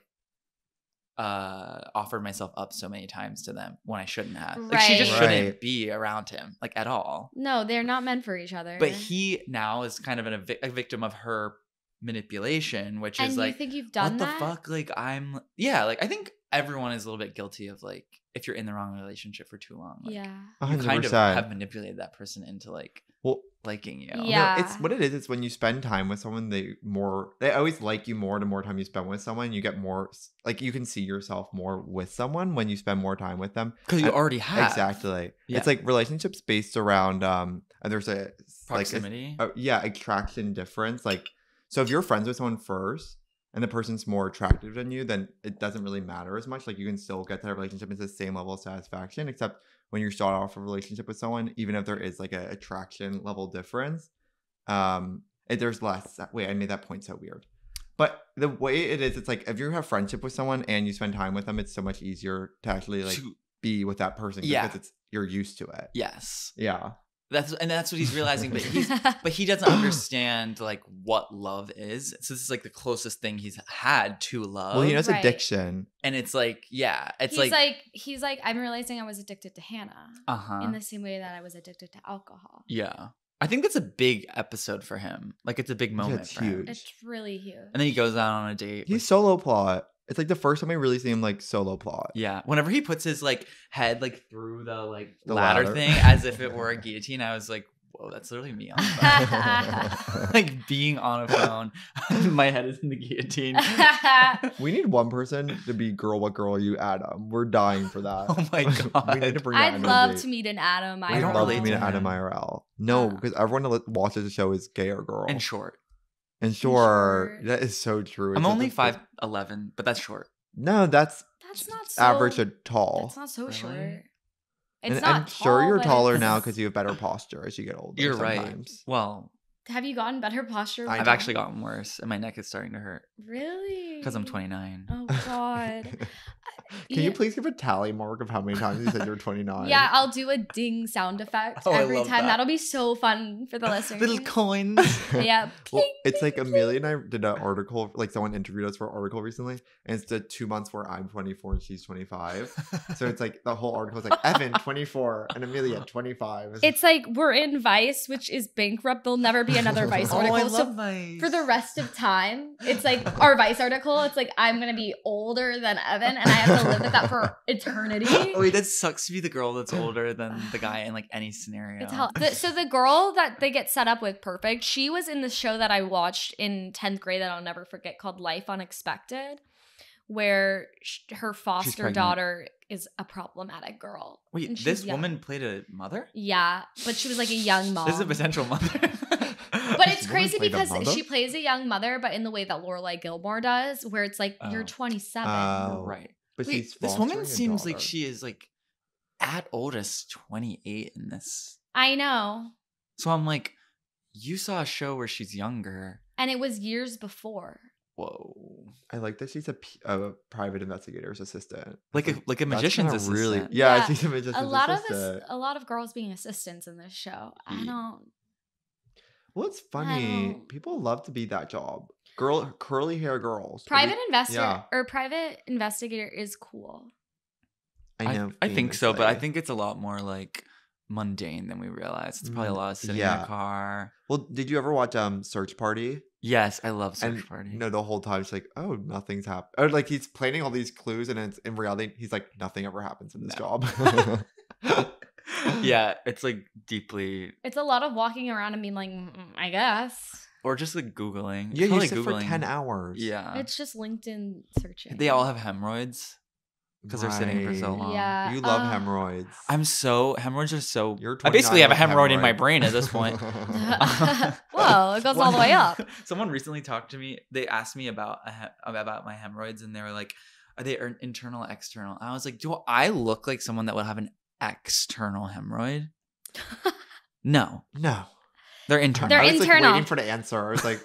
[SPEAKER 3] uh offered myself up so many times to them when I shouldn't have. Like she just
[SPEAKER 1] Right.
[SPEAKER 3] shouldn't
[SPEAKER 2] Right.
[SPEAKER 3] be around him like at all.
[SPEAKER 1] No, they're not meant for each other.
[SPEAKER 3] But he now is kind of an, a, vic- a victim of her manipulation, which
[SPEAKER 1] and
[SPEAKER 3] is
[SPEAKER 1] you
[SPEAKER 3] like
[SPEAKER 1] think you've done
[SPEAKER 3] what the fuck like i'm yeah like i think everyone is a little bit guilty of like if you're in the wrong relationship for too long like,
[SPEAKER 1] Yeah.
[SPEAKER 3] you
[SPEAKER 2] hundred
[SPEAKER 3] kind of
[SPEAKER 2] percent.
[SPEAKER 3] have manipulated that person into like
[SPEAKER 2] Well,
[SPEAKER 3] liking you
[SPEAKER 1] Yeah.
[SPEAKER 2] No, it's what it is. It's when you spend time with someone, they more they always like you more. The more time you spend with someone, you get more like you can see yourself more with someone when you spend more time with them.
[SPEAKER 3] because you already have
[SPEAKER 2] Exactly.
[SPEAKER 3] Yeah.
[SPEAKER 2] It's like relationships based around um. And there's a like a-
[SPEAKER 3] proximity
[SPEAKER 2] uh, yeah attraction difference like so if you're friends with someone first and the person's more attractive than you then it doesn't really matter as much like you can still get that relationship into the same level of satisfaction except when you start off a relationship with someone even if there is like a attraction level difference um it, there's less wait i made that point so weird. But the way it is it's like if you have friendship with someone and you spend time with them it's so much easier to actually like be with that person
[SPEAKER 3] Yeah.
[SPEAKER 2] because it's you're used to it.
[SPEAKER 3] Yes.
[SPEAKER 2] Yeah
[SPEAKER 3] that's and that's what he's realizing but he's but he doesn't understand like what love is so this is like the closest thing he's had to love
[SPEAKER 2] well he knows
[SPEAKER 1] Right.
[SPEAKER 2] addiction
[SPEAKER 3] and it's like yeah it's
[SPEAKER 1] he's
[SPEAKER 3] like,
[SPEAKER 1] like, he's like I'm realizing I was addicted to Hannah
[SPEAKER 3] uh-huh
[SPEAKER 1] in the same way that I was addicted to alcohol.
[SPEAKER 3] yeah i think that's a big episode for him like it's a big moment
[SPEAKER 2] it's
[SPEAKER 3] for him.
[SPEAKER 2] huge.
[SPEAKER 1] It's really huge.
[SPEAKER 3] and then he goes out on a date
[SPEAKER 2] He's
[SPEAKER 3] with-
[SPEAKER 2] solo plot. It's like the first time I really see him like solo plot.
[SPEAKER 3] Yeah, whenever he puts his like head like through the like
[SPEAKER 2] The
[SPEAKER 3] ladder,
[SPEAKER 2] ladder.
[SPEAKER 3] thing as if it were a guillotine, I was like, "Whoa, that's literally me on the phone." like being on a phone, my head is in the guillotine.
[SPEAKER 2] We need one person to be girl. What girl are you, Adam? We're dying for that.
[SPEAKER 3] Oh my
[SPEAKER 2] we need to
[SPEAKER 3] God.
[SPEAKER 2] bring
[SPEAKER 1] I'd love to meet an Adam.
[SPEAKER 3] I
[SPEAKER 2] I'd
[SPEAKER 3] don't
[SPEAKER 2] love to meet an Adam
[SPEAKER 3] him.
[SPEAKER 2] IRL. No,
[SPEAKER 1] Uh.
[SPEAKER 2] because everyone that watches the show is gay or girl.
[SPEAKER 3] and short.
[SPEAKER 2] And sure, that is so true.
[SPEAKER 3] I'm
[SPEAKER 2] It's
[SPEAKER 3] only
[SPEAKER 2] such
[SPEAKER 3] five eleven, but that's short.
[SPEAKER 2] No, that's
[SPEAKER 1] That's not so
[SPEAKER 2] average to tall.
[SPEAKER 1] That's not so
[SPEAKER 3] Really?
[SPEAKER 1] short.
[SPEAKER 2] and
[SPEAKER 1] not
[SPEAKER 2] I'm sure
[SPEAKER 1] tall,
[SPEAKER 2] you're
[SPEAKER 1] but
[SPEAKER 2] taller
[SPEAKER 1] it's-
[SPEAKER 2] now because you have better posture as you get older.
[SPEAKER 3] You're right. Well,
[SPEAKER 1] Have you gotten better posture?
[SPEAKER 2] I
[SPEAKER 3] I've
[SPEAKER 2] know.
[SPEAKER 3] actually gotten worse, and my neck is starting to hurt
[SPEAKER 1] really
[SPEAKER 3] because I'm 29.
[SPEAKER 1] Oh God.
[SPEAKER 2] Can you please give a tally mark of how many times you said you're 29?
[SPEAKER 1] Yeah, I'll do a ding sound effect
[SPEAKER 3] Oh,
[SPEAKER 1] every time.
[SPEAKER 3] that.
[SPEAKER 1] That'll be so fun for the listeners.
[SPEAKER 3] Little coins.
[SPEAKER 1] yeah.
[SPEAKER 2] Well, it's like Amelia and I did an article, like someone interviewed us for an article recently, and it's the two months where I'm 24 and she's 25. So it's like the whole article is like Evan 24 and Amelia 25.
[SPEAKER 1] It's like we're in Vice, which is bankrupt. There'll never be another Vice
[SPEAKER 2] Oh,
[SPEAKER 1] article. so
[SPEAKER 3] Vice.
[SPEAKER 1] for the rest of time, it's like our Vice article. It's like I'm gonna be older than Evan, and I have live with that for eternity.
[SPEAKER 3] Oh wait, that sucks to be the girl that's older than the guy in like any scenario.
[SPEAKER 1] The, so the girl that they get set up with, perfect. She was in the show that I watched in tenth grade that I'll never forget, called Life Unexpected, where sh- her foster daughter is a problematic girl.
[SPEAKER 3] Wait, this
[SPEAKER 1] young.
[SPEAKER 3] woman played a mother?
[SPEAKER 1] Yeah, but she was like a young mom.
[SPEAKER 3] This is a potential mother.
[SPEAKER 1] But it's crazy because she plays a young mother, but in the way that Lorelai Gilmore does, where it's like you're
[SPEAKER 3] Oh.
[SPEAKER 1] 27.
[SPEAKER 2] Oh.
[SPEAKER 3] right.
[SPEAKER 2] But
[SPEAKER 3] Wait,
[SPEAKER 2] she's
[SPEAKER 3] this woman
[SPEAKER 2] a
[SPEAKER 3] seems like she is like at oldest 28 in this.
[SPEAKER 1] I know,
[SPEAKER 3] So I'm like, you saw a show where she's younger.
[SPEAKER 1] and it was years before.
[SPEAKER 3] Whoa.
[SPEAKER 2] I like that she's a, a private investigator's assistant.
[SPEAKER 3] Like a
[SPEAKER 2] That's
[SPEAKER 3] like a magician's assistant.
[SPEAKER 2] Really, yeah,
[SPEAKER 1] Yeah,
[SPEAKER 2] she's a magician's
[SPEAKER 1] a lot of
[SPEAKER 2] assistant.
[SPEAKER 1] us, a lot of girls being assistants in this show. I don't.
[SPEAKER 2] Well, it's funny.
[SPEAKER 1] don't-
[SPEAKER 2] People love to be that job. Girl, curly hair girls.
[SPEAKER 1] Private investor
[SPEAKER 2] yeah.
[SPEAKER 1] or private investigator is cool.
[SPEAKER 2] I know.
[SPEAKER 3] I, think so, but I think it's a lot more like mundane than we realize. It's probably a
[SPEAKER 2] Mm,
[SPEAKER 3] lot of sitting in a car.
[SPEAKER 2] Well, did you ever watch um Search Party?
[SPEAKER 3] Yes, I love Search
[SPEAKER 2] and
[SPEAKER 3] Party.
[SPEAKER 2] no, the whole time she's like, "Oh, nothing's happened." Or like he's planning all these clues, and it's in reality, he's like, "Nothing ever happens in this
[SPEAKER 3] No.
[SPEAKER 2] job."
[SPEAKER 3] yeah, it's like deeply,
[SPEAKER 1] It's a lot of walking around and being like, "Mm, I guess.
[SPEAKER 3] Or just like googling.
[SPEAKER 2] Yeah, you
[SPEAKER 3] probably
[SPEAKER 2] sit for ten hours.
[SPEAKER 3] Yeah,
[SPEAKER 1] It's just LinkedIn searching.
[SPEAKER 3] they all have hemorrhoids. 'Cause they're sitting for so long.
[SPEAKER 1] Yeah.
[SPEAKER 2] You love
[SPEAKER 1] uh,
[SPEAKER 2] hemorrhoids.
[SPEAKER 3] I'm so hemorrhoids are so.
[SPEAKER 2] You're
[SPEAKER 3] I basically have a
[SPEAKER 2] with
[SPEAKER 3] hemorrhoid in my brain at this point.
[SPEAKER 1] Whoa, it goes all the way up.
[SPEAKER 3] Someone recently talked to me. They asked me about a he- about my hemorrhoids, and they were like, "Are they er- internal, or external?" I was like, "Do I look like someone that would have an external hemorrhoid?" No,
[SPEAKER 2] no,
[SPEAKER 3] they're internal.
[SPEAKER 1] They're
[SPEAKER 2] I was like
[SPEAKER 1] internal.
[SPEAKER 2] waiting for the answer. I was like,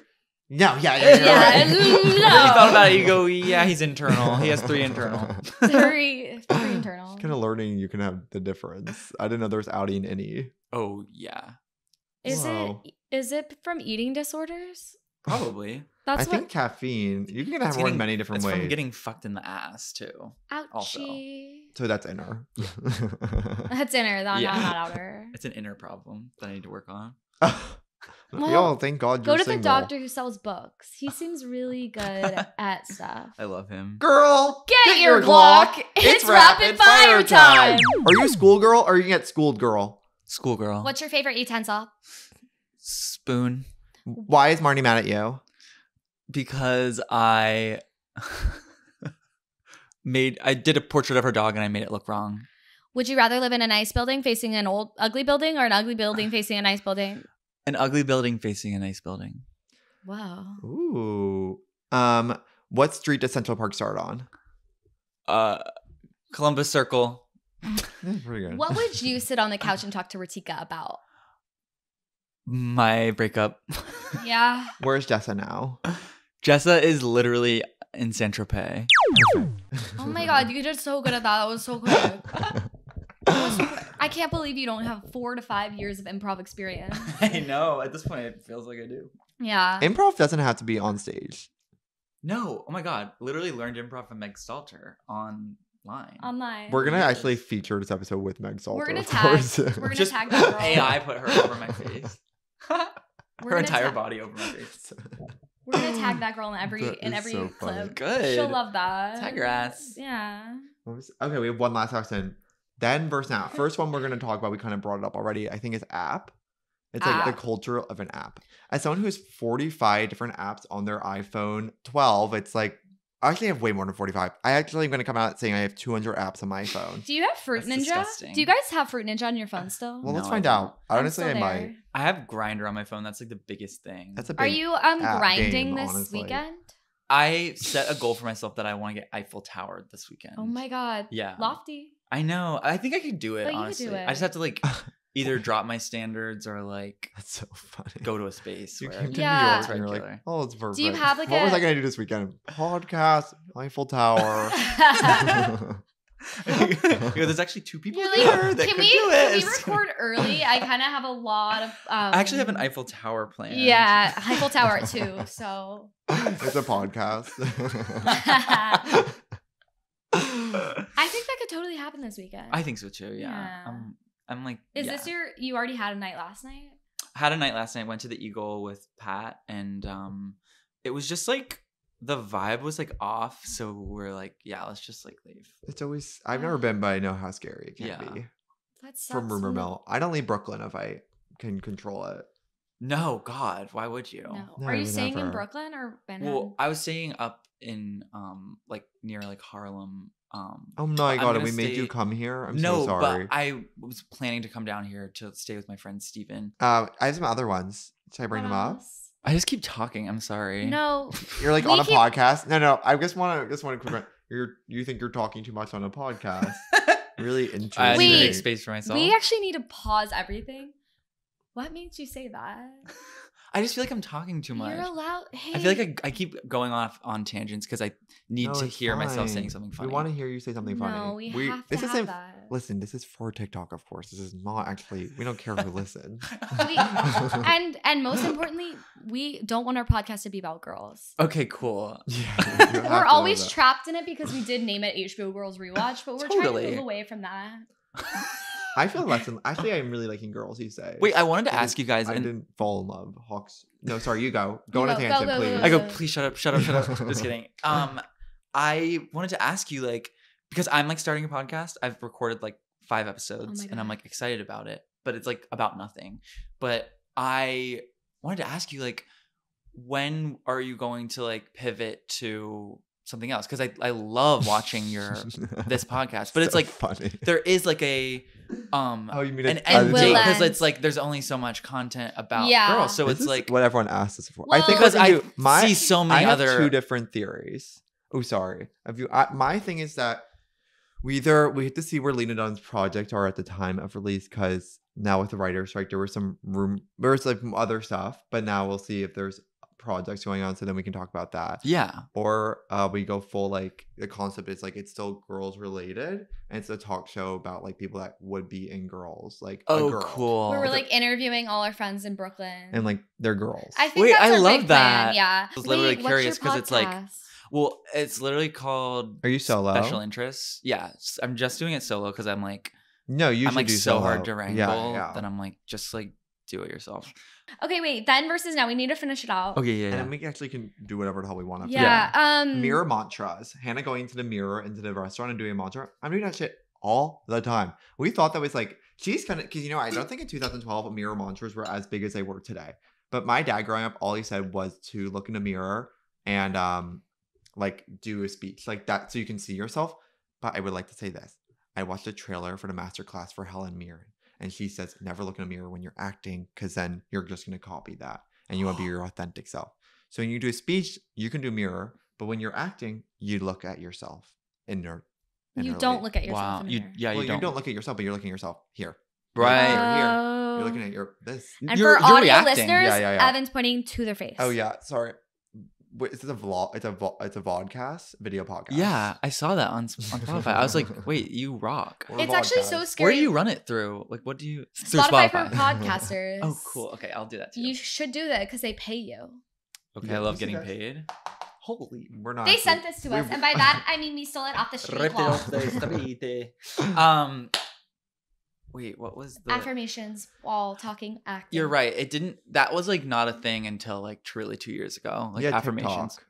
[SPEAKER 2] No, yeah, yeah, you're
[SPEAKER 1] Yeah,
[SPEAKER 2] right.
[SPEAKER 1] no.
[SPEAKER 3] You thought about it, you go, yeah, he's internal. He has three internal.
[SPEAKER 1] Three, three internal.
[SPEAKER 2] kind of learning you can have the difference. I didn't know there was outie in any.
[SPEAKER 3] Oh yeah,
[SPEAKER 1] Is
[SPEAKER 2] Whoa.
[SPEAKER 1] it is it from eating disorders?
[SPEAKER 3] probably.
[SPEAKER 1] That's
[SPEAKER 2] I
[SPEAKER 1] what.
[SPEAKER 2] think caffeine. You can have
[SPEAKER 3] It's
[SPEAKER 2] more in many different
[SPEAKER 3] it's
[SPEAKER 2] ways.
[SPEAKER 3] from getting fucked in the ass too. also.
[SPEAKER 1] Ouchie.
[SPEAKER 2] so that's inner.
[SPEAKER 1] That's inner, not,
[SPEAKER 3] Yeah.
[SPEAKER 1] not, not outer.
[SPEAKER 3] It's an inner problem that I need to work on.
[SPEAKER 1] Well,
[SPEAKER 2] Yo, thank God
[SPEAKER 1] Go
[SPEAKER 2] you're
[SPEAKER 1] to the doctor who sells books. He seems really good at stuff.
[SPEAKER 3] I love him.
[SPEAKER 2] Girl,
[SPEAKER 1] Get, your Glock. It's, rapid fire time.
[SPEAKER 2] Are you a schoolgirl or are you get schooled girl?
[SPEAKER 3] Schoolgirl.
[SPEAKER 1] What's your favorite utensil?
[SPEAKER 3] spoon?
[SPEAKER 2] Why is Marnie mad at you?
[SPEAKER 3] Because I made I did a portrait of her dog and I made it look wrong.
[SPEAKER 1] Would you rather live in a nice building facing an old ugly building or an ugly building facing a nice building?
[SPEAKER 3] An ugly building facing a nice building.
[SPEAKER 1] Wow.
[SPEAKER 2] Ooh. Um, what street does Central Park start on?
[SPEAKER 3] Uh Columbus Circle.
[SPEAKER 2] That's pretty good.
[SPEAKER 1] What would you sit on the couch and talk to Radhika about?
[SPEAKER 3] My breakup.
[SPEAKER 1] Yeah.
[SPEAKER 2] Where's Jessa now?
[SPEAKER 3] Jessa is literally in Saint Tropez.
[SPEAKER 1] Oh my god, you did so good at that. That was so quick. That was so quick. I can't believe you don't have four to five years of improv experience.
[SPEAKER 3] I know. At this point, it feels like I do.
[SPEAKER 1] Yeah.
[SPEAKER 2] Improv doesn't have to be on stage.
[SPEAKER 3] No. Oh my god. Literally learned improv from Meg Stalter online.
[SPEAKER 1] Online.
[SPEAKER 2] We're gonna
[SPEAKER 3] Yes.
[SPEAKER 2] actually feature this episode with Meg Stalter.
[SPEAKER 1] We're gonna
[SPEAKER 2] of
[SPEAKER 1] tag-
[SPEAKER 2] course.
[SPEAKER 1] we're gonna
[SPEAKER 3] Just
[SPEAKER 1] tag that girl.
[SPEAKER 3] AI put her over my face. Her entire
[SPEAKER 1] ta-
[SPEAKER 3] body over my face.
[SPEAKER 1] We're gonna tag that girl in every
[SPEAKER 2] That
[SPEAKER 1] in every
[SPEAKER 2] so funny.
[SPEAKER 1] clip.
[SPEAKER 3] Good.
[SPEAKER 1] She'll love that.
[SPEAKER 3] Tag her ass.
[SPEAKER 1] Yeah.
[SPEAKER 2] What was- okay, we have one last question. Then versus now. First one we're gonna talk about. We kind of brought it up already. I think is app. It's like the
[SPEAKER 1] App.
[SPEAKER 2] culture of an app. As someone who has 45 different apps on their iPhone 12, it's like I actually have way more than 45. I actually am gonna come out saying I have 200 apps on my phone.
[SPEAKER 1] Do you have Fruit
[SPEAKER 3] That's
[SPEAKER 1] Ninja?
[SPEAKER 3] disgusting.
[SPEAKER 1] Do you guys have Fruit Ninja on your phone still?
[SPEAKER 2] Well, let's
[SPEAKER 3] No, I
[SPEAKER 2] find out.
[SPEAKER 1] I'm
[SPEAKER 2] Honestly, I might.
[SPEAKER 3] I have Grindr on my phone. That's like the biggest thing.
[SPEAKER 2] That's a big.
[SPEAKER 1] Are you um grinding
[SPEAKER 2] game,
[SPEAKER 1] this
[SPEAKER 2] honestly.
[SPEAKER 1] weekend?
[SPEAKER 3] I set a goal for myself that I want to get Eiffel Tower this weekend.
[SPEAKER 1] Oh my god.
[SPEAKER 3] Yeah.
[SPEAKER 1] Lofty.
[SPEAKER 3] I know. I think I could do it.
[SPEAKER 1] But you could
[SPEAKER 3] honestly,
[SPEAKER 1] do
[SPEAKER 3] I just have to like either drop my standards or like
[SPEAKER 2] That's so funny.
[SPEAKER 3] go to a space
[SPEAKER 2] You
[SPEAKER 3] where
[SPEAKER 2] came to
[SPEAKER 1] Yeah.
[SPEAKER 2] New York
[SPEAKER 3] It's
[SPEAKER 2] and you're like, oh, it's perfect.
[SPEAKER 1] Do you have, like,
[SPEAKER 2] what was
[SPEAKER 1] a-
[SPEAKER 2] I gonna do this weekend? Podcast, Eiffel Tower.
[SPEAKER 3] Yo, there's actually two people
[SPEAKER 1] You're
[SPEAKER 3] here that
[SPEAKER 1] can
[SPEAKER 3] could
[SPEAKER 1] we
[SPEAKER 3] do
[SPEAKER 1] can we record early? I kind of have a lot of. Um,
[SPEAKER 3] I actually have an Eiffel Tower plan.
[SPEAKER 1] Yeah, Eiffel Tower too. So
[SPEAKER 2] it's a podcast.
[SPEAKER 1] I think that could totally happen this weekend.
[SPEAKER 3] I think so too. Yeah.
[SPEAKER 1] Yeah.
[SPEAKER 3] I'm, I'm like.
[SPEAKER 1] Is
[SPEAKER 3] yeah.
[SPEAKER 1] this your? You already had a night last night.
[SPEAKER 3] I had a night last night went to the eagle with pat and um it was just like the vibe was like off so we're like yeah let's just like leave
[SPEAKER 2] it's always. I've never been, but I know how scary it can
[SPEAKER 3] Yeah.
[SPEAKER 2] be.
[SPEAKER 1] That's
[SPEAKER 2] From rumor mill, I don't leave Brooklyn if I can control it.
[SPEAKER 3] No god why would you
[SPEAKER 1] No.
[SPEAKER 2] No,
[SPEAKER 1] Are you
[SPEAKER 2] never.
[SPEAKER 1] staying in Brooklyn or Manhattan?
[SPEAKER 3] well i was staying up in um like near like harlem um
[SPEAKER 2] Oh my
[SPEAKER 3] I'm
[SPEAKER 2] god!
[SPEAKER 3] gonna
[SPEAKER 2] we made you come here. I'm
[SPEAKER 3] no
[SPEAKER 2] so sorry.
[SPEAKER 3] but i was planning to come down here to stay with my friend steven
[SPEAKER 2] Um, I have some other ones. Should I bring
[SPEAKER 1] What
[SPEAKER 2] them up?
[SPEAKER 3] i just keep talking i'm sorry
[SPEAKER 1] No.
[SPEAKER 2] You're like on a
[SPEAKER 1] keep-
[SPEAKER 2] podcast. No, no. I just want to just want to quick. You're you think you're talking too much on a podcast? Really interesting.
[SPEAKER 3] i need to make space for myself
[SPEAKER 1] We actually need to pause everything. What made you say that?
[SPEAKER 3] i just feel like i'm talking too much
[SPEAKER 1] You're allowed. Hey,
[SPEAKER 3] I feel like I, I keep going off on tangents because I need
[SPEAKER 2] No,
[SPEAKER 3] to
[SPEAKER 2] it's
[SPEAKER 3] hear myself saying something funny.
[SPEAKER 2] We want to hear you say something funny.
[SPEAKER 1] No, we, have to
[SPEAKER 2] this
[SPEAKER 1] have
[SPEAKER 2] isn't.
[SPEAKER 1] that.
[SPEAKER 2] Listen, this is for TikTok, of course. This is not actually. We don't care who listens.
[SPEAKER 1] And and most importantly, we don't want our podcast to be about girls.
[SPEAKER 3] okay, cool.
[SPEAKER 2] Yeah, you have to
[SPEAKER 1] We're always trapped in it because we did name it HBO Girls Rewatch, but we're trying to move away from that.
[SPEAKER 2] I feel less. In, actually, I'm really liking girls these days.
[SPEAKER 3] Wait, I wanted to ask you guys,
[SPEAKER 2] I
[SPEAKER 3] and
[SPEAKER 2] didn't fall in love. Hawks. No, sorry. You go. Go on
[SPEAKER 1] You
[SPEAKER 2] a
[SPEAKER 1] go, go,
[SPEAKER 2] tangent,
[SPEAKER 1] go, go,
[SPEAKER 2] please.
[SPEAKER 1] go,
[SPEAKER 3] I go,
[SPEAKER 1] go.
[SPEAKER 3] please shut up, shut up, shut up. Just kidding. Um, I wanted to ask you, like, because I'm like starting a podcast. I've recorded like five episodes, and I'm like excited about it, but it's like about nothing. But I wanted to ask you, like, when are you going to like pivot to something else? Because I I love watching your this podcast, but it's
[SPEAKER 2] So
[SPEAKER 3] like
[SPEAKER 2] funny.
[SPEAKER 3] there is like a um
[SPEAKER 2] Oh, you mean
[SPEAKER 3] an
[SPEAKER 2] it-
[SPEAKER 1] It
[SPEAKER 3] end date because it's like there's only so much content about
[SPEAKER 1] Yeah.
[SPEAKER 3] girls, so
[SPEAKER 2] This
[SPEAKER 3] it's like
[SPEAKER 2] what everyone asks us for. I think
[SPEAKER 3] because I
[SPEAKER 2] do- my
[SPEAKER 3] see so
[SPEAKER 2] I
[SPEAKER 3] many
[SPEAKER 2] have
[SPEAKER 3] other
[SPEAKER 2] two different theories. Oh, sorry. Have you? I, my thing is that we either we have to see where Lena Dunham's project are at the time of release because now with the writer's strike there was some room there was like other stuff, but now we'll see if there's projects going on, so then we can talk about that.
[SPEAKER 3] Yeah.
[SPEAKER 2] Or uh, we go full like the concept is like it's still girls related, and it's a talk show about like people that would be in girls, like a
[SPEAKER 3] Oh,
[SPEAKER 2] girl.
[SPEAKER 3] cool.
[SPEAKER 1] Where we're
[SPEAKER 2] It's
[SPEAKER 1] like interviewing all our friends in Brooklyn.
[SPEAKER 2] and like they're girls.
[SPEAKER 1] I think
[SPEAKER 3] Wait,
[SPEAKER 1] that's
[SPEAKER 3] I
[SPEAKER 1] our
[SPEAKER 3] love
[SPEAKER 1] big plan,
[SPEAKER 3] that.
[SPEAKER 1] Yeah.
[SPEAKER 3] I was literally
[SPEAKER 1] Wait,
[SPEAKER 3] curious because it's like- Well, it's literally called
[SPEAKER 2] Are you solo?
[SPEAKER 3] Special Interests. Yeah, I'm just doing it solo because I'm like
[SPEAKER 2] no, you
[SPEAKER 3] I'm
[SPEAKER 2] should
[SPEAKER 3] like
[SPEAKER 2] do
[SPEAKER 3] so hard to wrangle
[SPEAKER 2] Yeah, yeah.
[SPEAKER 3] that I'm like just like do it yourself.
[SPEAKER 1] Okay, wait. Then versus now. We need to finish it out.
[SPEAKER 3] Okay, yeah,
[SPEAKER 2] And
[SPEAKER 3] yeah.
[SPEAKER 2] then we actually can do whatever the hell we want. after
[SPEAKER 1] Yeah.
[SPEAKER 2] that.
[SPEAKER 1] Um.
[SPEAKER 2] Mirror mantras. Hannah going to the mirror into the restaurant and doing a mantra. I'm doing that shit all the time. We thought that was like she's kind of because you know I don't think in 2012 mirror mantras were as big as they were today. But my dad growing up, all he said was to look in the mirror and um like do a speech like that so you can see yourself. But I would like to say this: I watched a trailer for the master class for Helen Mirren, and she says never look in a mirror when you're acting because then you're just gonna copy that and you want to be your authentic self. So when you do a speech, you can do mirror, but when you're acting, you look at yourself in your.
[SPEAKER 1] You don't look at yourself
[SPEAKER 3] wow.
[SPEAKER 1] in
[SPEAKER 3] You
[SPEAKER 1] mirror.
[SPEAKER 3] yeah,
[SPEAKER 2] well,
[SPEAKER 3] you don't.
[SPEAKER 2] look at yourself, but you're looking at yourself here.
[SPEAKER 3] right.
[SPEAKER 2] You're here.
[SPEAKER 1] Oh.
[SPEAKER 2] You're looking at oh. your this.
[SPEAKER 1] And
[SPEAKER 3] You're-
[SPEAKER 1] for
[SPEAKER 3] you're
[SPEAKER 1] audio
[SPEAKER 3] reacting.
[SPEAKER 1] listeners,
[SPEAKER 2] Yeah, yeah, yeah.
[SPEAKER 1] Evan's pointing to their face.
[SPEAKER 2] Oh yeah, sorry. Wait, is this a vlog? It's a vo- it's a vodcast video podcast.
[SPEAKER 3] Yeah, I saw that on on Spotify. I was like, wait, you rock.
[SPEAKER 2] Or a
[SPEAKER 1] It's actually so scary.
[SPEAKER 3] Where do you run it through? Like, what do you through
[SPEAKER 1] Spotify,
[SPEAKER 3] Spotify?
[SPEAKER 1] for podcasters.
[SPEAKER 3] oh, cool. Okay, I'll do that too.
[SPEAKER 1] You should do that because they pay you.
[SPEAKER 3] okay,
[SPEAKER 2] Yeah,
[SPEAKER 3] I love getting
[SPEAKER 2] that?
[SPEAKER 3] paid.
[SPEAKER 2] Holy, we're not.
[SPEAKER 1] They
[SPEAKER 2] actually-
[SPEAKER 1] sent this to us, and by that I mean we stole it off the street wall.
[SPEAKER 3] um, wait, what was the?
[SPEAKER 1] Affirmations while talking acting.
[SPEAKER 3] You're right. It didn't. That was like not a thing until like truly two years ago. Like
[SPEAKER 2] yeah,
[SPEAKER 3] affirmations.
[SPEAKER 2] TikTok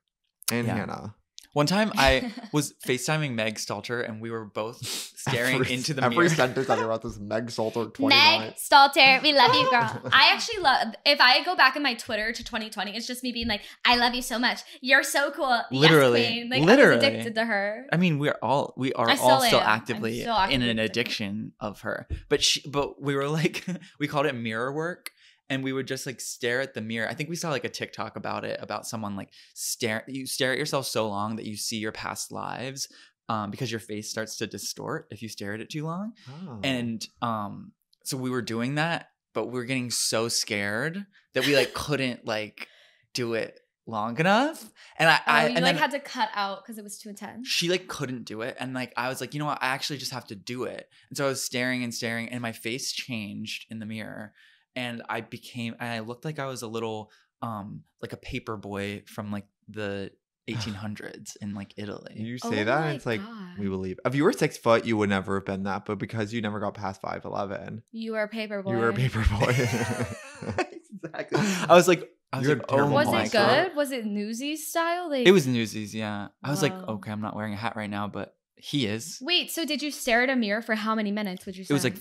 [SPEAKER 2] and
[SPEAKER 3] Yeah.
[SPEAKER 2] Hannah.
[SPEAKER 3] One time I was FaceTiming Meg Stalter and we were both staring
[SPEAKER 2] Every-
[SPEAKER 3] into the
[SPEAKER 2] every
[SPEAKER 3] mirror.
[SPEAKER 2] sentence I hear about this Meg Stalter 29.
[SPEAKER 1] Meg Stalter, we love you, girl. I actually love. If I go back in my Twitter to 2020, it's just me being like, "I love you so much. You're so cool."
[SPEAKER 3] Literally.
[SPEAKER 1] yes, queen. Like I
[SPEAKER 3] Literally.
[SPEAKER 1] was addicted to her.
[SPEAKER 3] I mean, we're all we are
[SPEAKER 1] I
[SPEAKER 3] all
[SPEAKER 1] still
[SPEAKER 3] still actively
[SPEAKER 1] still
[SPEAKER 3] in an addiction of her. But she, but we were like, we called it mirror work, and we would just like stare at the mirror. I think we saw like a TikTok about it about someone like stare. You stare at yourself so long that you see your past lives, um, because your face starts to distort if you stare at it too long.
[SPEAKER 2] Oh.
[SPEAKER 3] And um, so we were doing that, but we were getting so scared that we like couldn't like do it long enough. And I,
[SPEAKER 1] Oh,
[SPEAKER 3] I
[SPEAKER 1] you
[SPEAKER 3] and
[SPEAKER 1] like had to cut out because it was too intense.
[SPEAKER 3] she like couldn't do it and like i was like you know what i actually just have to do it and so i was staring and staring and my face changed in the mirror and i became and i looked like i was a little um like a paper boy from like the 1800s in like italy
[SPEAKER 2] You
[SPEAKER 1] Oh
[SPEAKER 2] say that, and it's like
[SPEAKER 1] God.
[SPEAKER 2] we believe. If you were six foot, you would never have been that. But because you never got past five eleven,
[SPEAKER 1] You were a paper boy.
[SPEAKER 2] you were a paper boy. exactly.
[SPEAKER 3] i was like i was
[SPEAKER 2] You
[SPEAKER 3] like
[SPEAKER 2] had
[SPEAKER 3] oh
[SPEAKER 1] Was
[SPEAKER 3] my
[SPEAKER 1] it
[SPEAKER 3] God.
[SPEAKER 1] good? Was it newsy style? Like
[SPEAKER 3] it was newsies yeah i was like okay i'm not wearing a hat right now but he is
[SPEAKER 1] Wait, so did you stare at a mirror for how many minutes? Would you say
[SPEAKER 3] it was like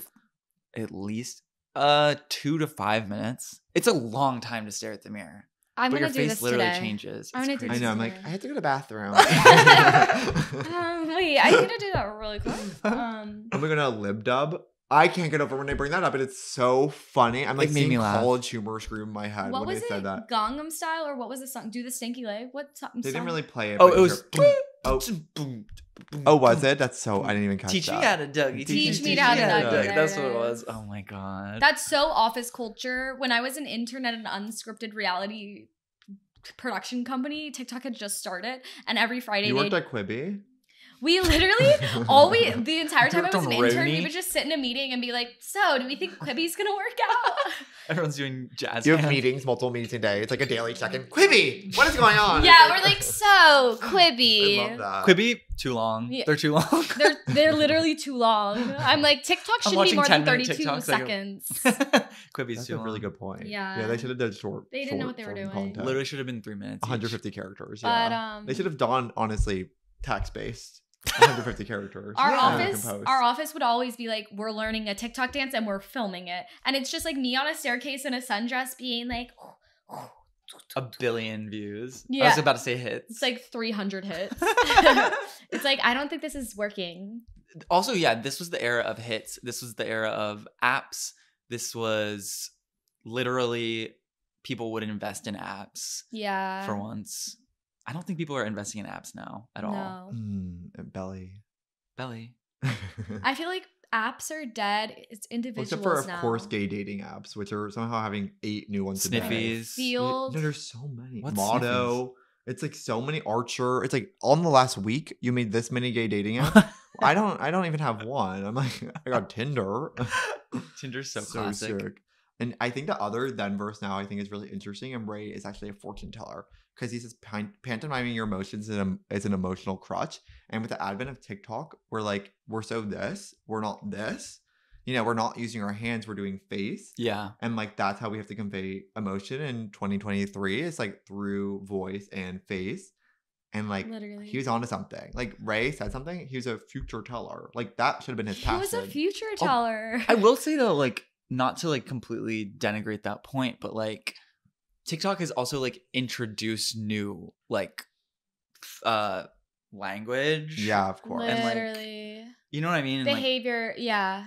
[SPEAKER 3] at least uh two to five minutes it's a long time to stare at the mirror
[SPEAKER 1] I'm
[SPEAKER 3] but
[SPEAKER 1] gonna
[SPEAKER 3] your
[SPEAKER 1] do
[SPEAKER 3] face
[SPEAKER 1] this
[SPEAKER 3] literally
[SPEAKER 1] today.
[SPEAKER 3] changes.
[SPEAKER 1] I'm gonna do
[SPEAKER 2] I
[SPEAKER 3] crazy.
[SPEAKER 2] know. I'm like, I had to go to the bathroom.
[SPEAKER 1] Um, wait, I need to do that really quick. Um,
[SPEAKER 2] Am I gonna lip dub? I can't get over when they bring that up, and it's so funny. I'm like
[SPEAKER 3] It made
[SPEAKER 2] seeing
[SPEAKER 3] me laugh.
[SPEAKER 2] college humor scream in my head
[SPEAKER 1] what
[SPEAKER 2] when
[SPEAKER 1] was
[SPEAKER 2] they
[SPEAKER 1] it?
[SPEAKER 2] said that.
[SPEAKER 1] Gangnam Style or what was the song? Do the Stinky Leg? What song?
[SPEAKER 2] They didn't really play it.
[SPEAKER 3] Oh,
[SPEAKER 2] but
[SPEAKER 3] it was.
[SPEAKER 2] hear- Oh,
[SPEAKER 3] boom, boom,
[SPEAKER 2] oh, was it? That's so. I didn't even catch
[SPEAKER 3] Teach
[SPEAKER 2] that.
[SPEAKER 3] me how to Dougie.
[SPEAKER 1] Teach me how to Dougie. There
[SPEAKER 3] That's what it was. Oh my god.
[SPEAKER 1] That's so office culture. When I was an intern at an unscripted reality production company, TikTok had just started, and every Friday
[SPEAKER 2] You
[SPEAKER 1] they
[SPEAKER 2] worked at Quibi.
[SPEAKER 1] We literally all we the entire time I was an
[SPEAKER 3] on
[SPEAKER 1] intern, we would just sit in a meeting and be like, "So, do we think Quibi's gonna work out?"
[SPEAKER 3] Everyone's doing jazz.
[SPEAKER 2] You have
[SPEAKER 3] hands.
[SPEAKER 2] meetings, multiple meetings a day. It's like a daily check-in. Quibi, what is going on?
[SPEAKER 1] yeah,
[SPEAKER 2] It's
[SPEAKER 1] we're like, "So, Quibi."
[SPEAKER 2] I love that.
[SPEAKER 3] Quibi too long.
[SPEAKER 1] Yeah.
[SPEAKER 3] They're too long.
[SPEAKER 1] They're they're literally too long. I'm like TikTok
[SPEAKER 3] I'm
[SPEAKER 1] should be more than 32
[SPEAKER 3] TikToks, I go-
[SPEAKER 1] seconds.
[SPEAKER 3] Quibi's
[SPEAKER 2] That's
[SPEAKER 3] too
[SPEAKER 2] a
[SPEAKER 3] long.
[SPEAKER 2] really good point.
[SPEAKER 1] Yeah.
[SPEAKER 2] Yeah, they should have done short.
[SPEAKER 1] They didn't know what they were doing.
[SPEAKER 2] content.
[SPEAKER 3] Literally should have been three minutes. each.
[SPEAKER 2] 150 characters.
[SPEAKER 1] But
[SPEAKER 2] Yeah.
[SPEAKER 1] um
[SPEAKER 2] they should have done honestly text based. 150 characters.
[SPEAKER 1] our
[SPEAKER 3] Yeah.
[SPEAKER 1] office our office would always be like we're learning a TikTok dance and we're filming it. And it's just like me on a staircase in a sundress being like
[SPEAKER 3] A billion views.
[SPEAKER 1] Yeah.
[SPEAKER 3] I was about to say hits.
[SPEAKER 1] it's like 300 hits. it's like I don't think this is working.
[SPEAKER 3] also, yeah, this was the era of hits. This was the era of apps. This was literally people would invest in apps
[SPEAKER 1] Yeah.
[SPEAKER 3] for once. I don't think people are investing in apps now at all.
[SPEAKER 1] No.
[SPEAKER 2] Mm, Beli.
[SPEAKER 3] Beli.
[SPEAKER 1] I feel like apps are dead. It's
[SPEAKER 2] Well,
[SPEAKER 1] individuals
[SPEAKER 2] except for, of
[SPEAKER 1] now.
[SPEAKER 2] course, gay dating apps, which are somehow having eight new ones today.
[SPEAKER 3] Sniffies.
[SPEAKER 1] Feeld.
[SPEAKER 2] No, there's so many.
[SPEAKER 3] What's
[SPEAKER 2] Motto. It's like so many Archer. It's like on the last week you made this many gay dating apps. I don't. I don't even have one. I'm like I got Tinder.
[SPEAKER 3] Tinder's so, classic.
[SPEAKER 2] sick. And I think the other then verse now I think is really interesting. And Ray is actually a fortune teller because he says pantomiming your emotions is an, is an emotional crutch. And with the advent of TikTok, we're like we're so this, we're not this. You know, we're not using our hands. We're doing face
[SPEAKER 3] Yeah.
[SPEAKER 2] and like that's how we have to convey emotion in 2023 it's like through voice and face and like
[SPEAKER 1] Literally.
[SPEAKER 2] he was onto something like ray said something he was a future teller like that should have been his
[SPEAKER 1] He
[SPEAKER 2] passion
[SPEAKER 1] was a future
[SPEAKER 3] Oh,
[SPEAKER 1] teller.
[SPEAKER 3] I will say though, like, not to like completely denigrate that point, but like TikTok has also like introduced new like uh language.
[SPEAKER 2] yeah of course
[SPEAKER 3] And, like,
[SPEAKER 1] Literally.
[SPEAKER 3] You know what I mean? And, like,
[SPEAKER 1] Behavior, yeah.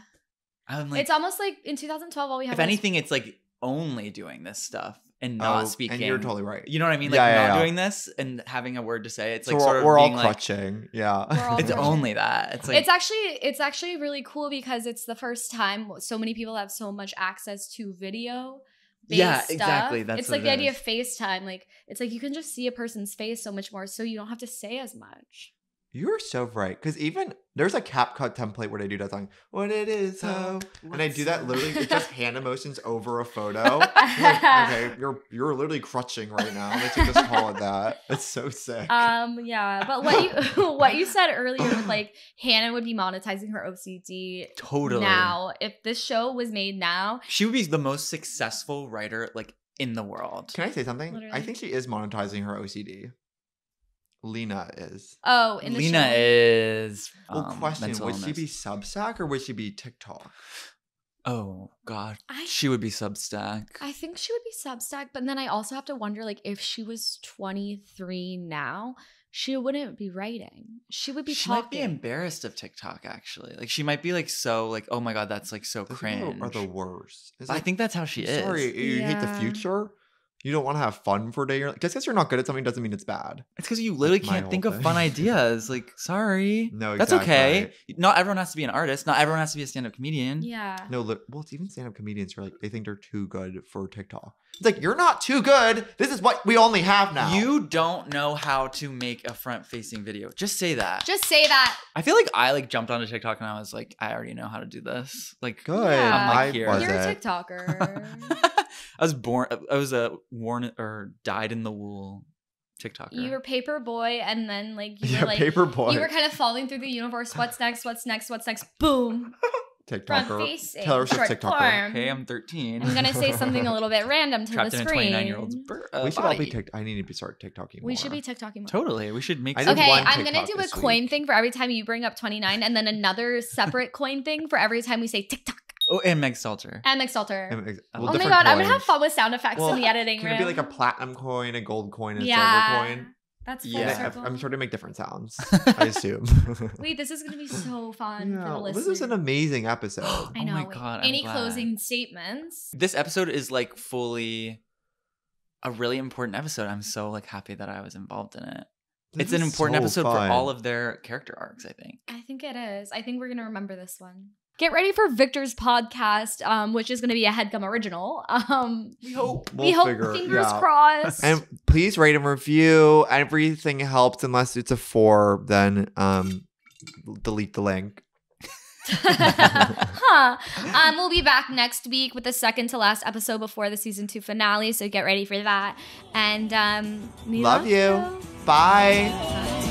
[SPEAKER 3] I'm like
[SPEAKER 1] it's almost like in 2012 all we have
[SPEAKER 3] if
[SPEAKER 1] was-
[SPEAKER 3] anything, it's like only doing this stuff and not
[SPEAKER 2] Oh,
[SPEAKER 3] speaking.
[SPEAKER 2] and you're totally right
[SPEAKER 3] You know what I mean? Like
[SPEAKER 2] Yeah, yeah,
[SPEAKER 3] not
[SPEAKER 2] yeah.
[SPEAKER 3] doing this and having a word to say. It's
[SPEAKER 2] so
[SPEAKER 3] like
[SPEAKER 2] we're,
[SPEAKER 3] sort of
[SPEAKER 2] we're all
[SPEAKER 3] being like
[SPEAKER 2] crutching yeah
[SPEAKER 1] We're all
[SPEAKER 3] it's
[SPEAKER 1] crutching.
[SPEAKER 3] only that. It's like
[SPEAKER 1] it's actually it's actually really cool because it's the first time so many people have so much access to video.
[SPEAKER 3] Yeah,
[SPEAKER 1] stuff.
[SPEAKER 3] exactly, that's
[SPEAKER 1] it's like
[SPEAKER 3] it
[SPEAKER 1] the idea
[SPEAKER 3] is.
[SPEAKER 1] of FaceTime. Like it's like you can just see a person's face so much more, so you don't have to say as much.
[SPEAKER 2] You're so right because even there's a CapCut template where they do that song what it is so and I do that literally it's just hand emotions over a photo Like, okay you're you're literally crutching right now they should just call it that it's so sick
[SPEAKER 1] Um, yeah, but what you what you said earlier with like Hannah would be monetizing her OCD
[SPEAKER 3] totally
[SPEAKER 1] now. If this show was made now,
[SPEAKER 3] She would be the most successful writer like in the world.
[SPEAKER 2] Can I say something? I think she is monetizing her OCD. Lena is.
[SPEAKER 1] oh, in the
[SPEAKER 3] Lena
[SPEAKER 1] show,
[SPEAKER 3] is.
[SPEAKER 2] Well,
[SPEAKER 3] um,
[SPEAKER 2] question:
[SPEAKER 3] mental
[SPEAKER 2] Would she be
[SPEAKER 3] illness.
[SPEAKER 2] Substack or would she be TikTok?
[SPEAKER 3] Oh God,
[SPEAKER 1] I
[SPEAKER 3] she would be Substack.
[SPEAKER 1] I think she would be Substack, but then I also have to wonder like if she was 23 now, she wouldn't be writing. She would be
[SPEAKER 3] she might be embarrassed of TikTok actually. Like she might be like so like oh my God, that's like so
[SPEAKER 2] Those
[SPEAKER 3] cringe.
[SPEAKER 2] are the worst. It's
[SPEAKER 3] I
[SPEAKER 2] like,
[SPEAKER 3] think that's how she
[SPEAKER 2] I'm
[SPEAKER 3] is.
[SPEAKER 2] Sorry, you hate the future. You don't want to have fun for a day. You're like, just because you're not good at something doesn't mean it's bad.
[SPEAKER 3] It's because you literally
[SPEAKER 2] That's
[SPEAKER 3] can't think
[SPEAKER 2] whole
[SPEAKER 3] of fun ideas. Like, sorry.
[SPEAKER 2] No,
[SPEAKER 3] That's okay. Not everyone has to be an artist. Not everyone has to be a stand-up comedian.
[SPEAKER 1] yeah.
[SPEAKER 2] No, li- well, it's even stand-up comedians who are like they think they're too good for TikTok. It's like you're not too good. This is what we only have now.
[SPEAKER 3] You don't know how to make a front-facing video. Just say that.
[SPEAKER 1] Just say that.
[SPEAKER 3] I feel like I like jumped onto TikTok and I was like, I already know how to do this. Like,
[SPEAKER 2] good.
[SPEAKER 1] Yeah.
[SPEAKER 3] I'm like
[SPEAKER 2] I
[SPEAKER 3] here.
[SPEAKER 2] was
[SPEAKER 1] You're a. TikToker.
[SPEAKER 3] I was born. I was a worn or dyed in the wool TikToker.
[SPEAKER 1] you were paper boy, and then like you
[SPEAKER 2] Yeah,
[SPEAKER 1] were like
[SPEAKER 2] paper boy.
[SPEAKER 1] you were kind of falling through the universe. What's next? What's next? What's next? Boom. Front
[SPEAKER 2] TikToker.
[SPEAKER 1] facing.
[SPEAKER 2] Taylor Swift
[SPEAKER 1] short
[SPEAKER 2] TikToker.
[SPEAKER 1] form.
[SPEAKER 3] okay. I'm 13.
[SPEAKER 1] I'm gonna say something a little bit random to
[SPEAKER 3] trapped
[SPEAKER 1] the
[SPEAKER 3] in a
[SPEAKER 1] screen.
[SPEAKER 3] 29 year old's bur- uh,
[SPEAKER 2] we should all be
[SPEAKER 3] body.
[SPEAKER 2] tick. I need to be start TikToking more.
[SPEAKER 1] we should be TikToking more.
[SPEAKER 3] Totally. We should make.
[SPEAKER 2] I
[SPEAKER 3] some-
[SPEAKER 2] did
[SPEAKER 1] Okay,
[SPEAKER 2] one
[SPEAKER 1] I'm gonna
[SPEAKER 2] TikTok
[SPEAKER 1] do a
[SPEAKER 2] this
[SPEAKER 1] coin
[SPEAKER 2] week.
[SPEAKER 1] thing for every time you bring up 29, and then another separate coin thing for every time we say TikTok
[SPEAKER 3] Oh, and Meg Stalter.
[SPEAKER 1] and Next Alter.
[SPEAKER 2] Ex-
[SPEAKER 3] Oh
[SPEAKER 2] well,
[SPEAKER 1] oh my
[SPEAKER 2] different
[SPEAKER 1] god, I'm gonna have
[SPEAKER 2] coins.
[SPEAKER 1] fun with sound effects
[SPEAKER 2] Well,
[SPEAKER 1] in the editing
[SPEAKER 2] Can
[SPEAKER 1] room.
[SPEAKER 2] it be like a platinum coin, a gold coin, and a
[SPEAKER 1] yeah,
[SPEAKER 2] silver coin?
[SPEAKER 1] That's full
[SPEAKER 3] Yeah.
[SPEAKER 2] I-
[SPEAKER 1] circle.
[SPEAKER 2] I'm sure to make different sounds. I assume.
[SPEAKER 1] Wait, this is gonna be so fun for
[SPEAKER 2] Yeah,
[SPEAKER 1] the listeners.
[SPEAKER 2] this is an amazing episode.
[SPEAKER 1] I
[SPEAKER 3] Oh
[SPEAKER 1] know.
[SPEAKER 3] my God, I'm
[SPEAKER 1] Any
[SPEAKER 3] glad.
[SPEAKER 1] closing statements?
[SPEAKER 3] This episode is like fully a really important episode. I'm so like happy that I was involved in it.
[SPEAKER 2] This
[SPEAKER 3] it's an important
[SPEAKER 2] so
[SPEAKER 3] episode
[SPEAKER 2] fun.
[SPEAKER 3] for all of their character arcs, I think.
[SPEAKER 1] I think it is. I think we're gonna remember this one. Get ready for Victor's podcast, um, which is gonna be a headgum original. Um,
[SPEAKER 3] We hope.
[SPEAKER 1] we
[SPEAKER 2] We'll
[SPEAKER 1] hope
[SPEAKER 2] figure-
[SPEAKER 1] fingers
[SPEAKER 2] yeah.
[SPEAKER 1] crossed.
[SPEAKER 2] And please rate and review. Everything helps unless it's a four. Then um, delete the link.
[SPEAKER 1] huh. Um, we'll be back next week with the second to last episode before the season two finale. So get ready for that. And um, we
[SPEAKER 2] Love you. Bye.
[SPEAKER 1] Bye.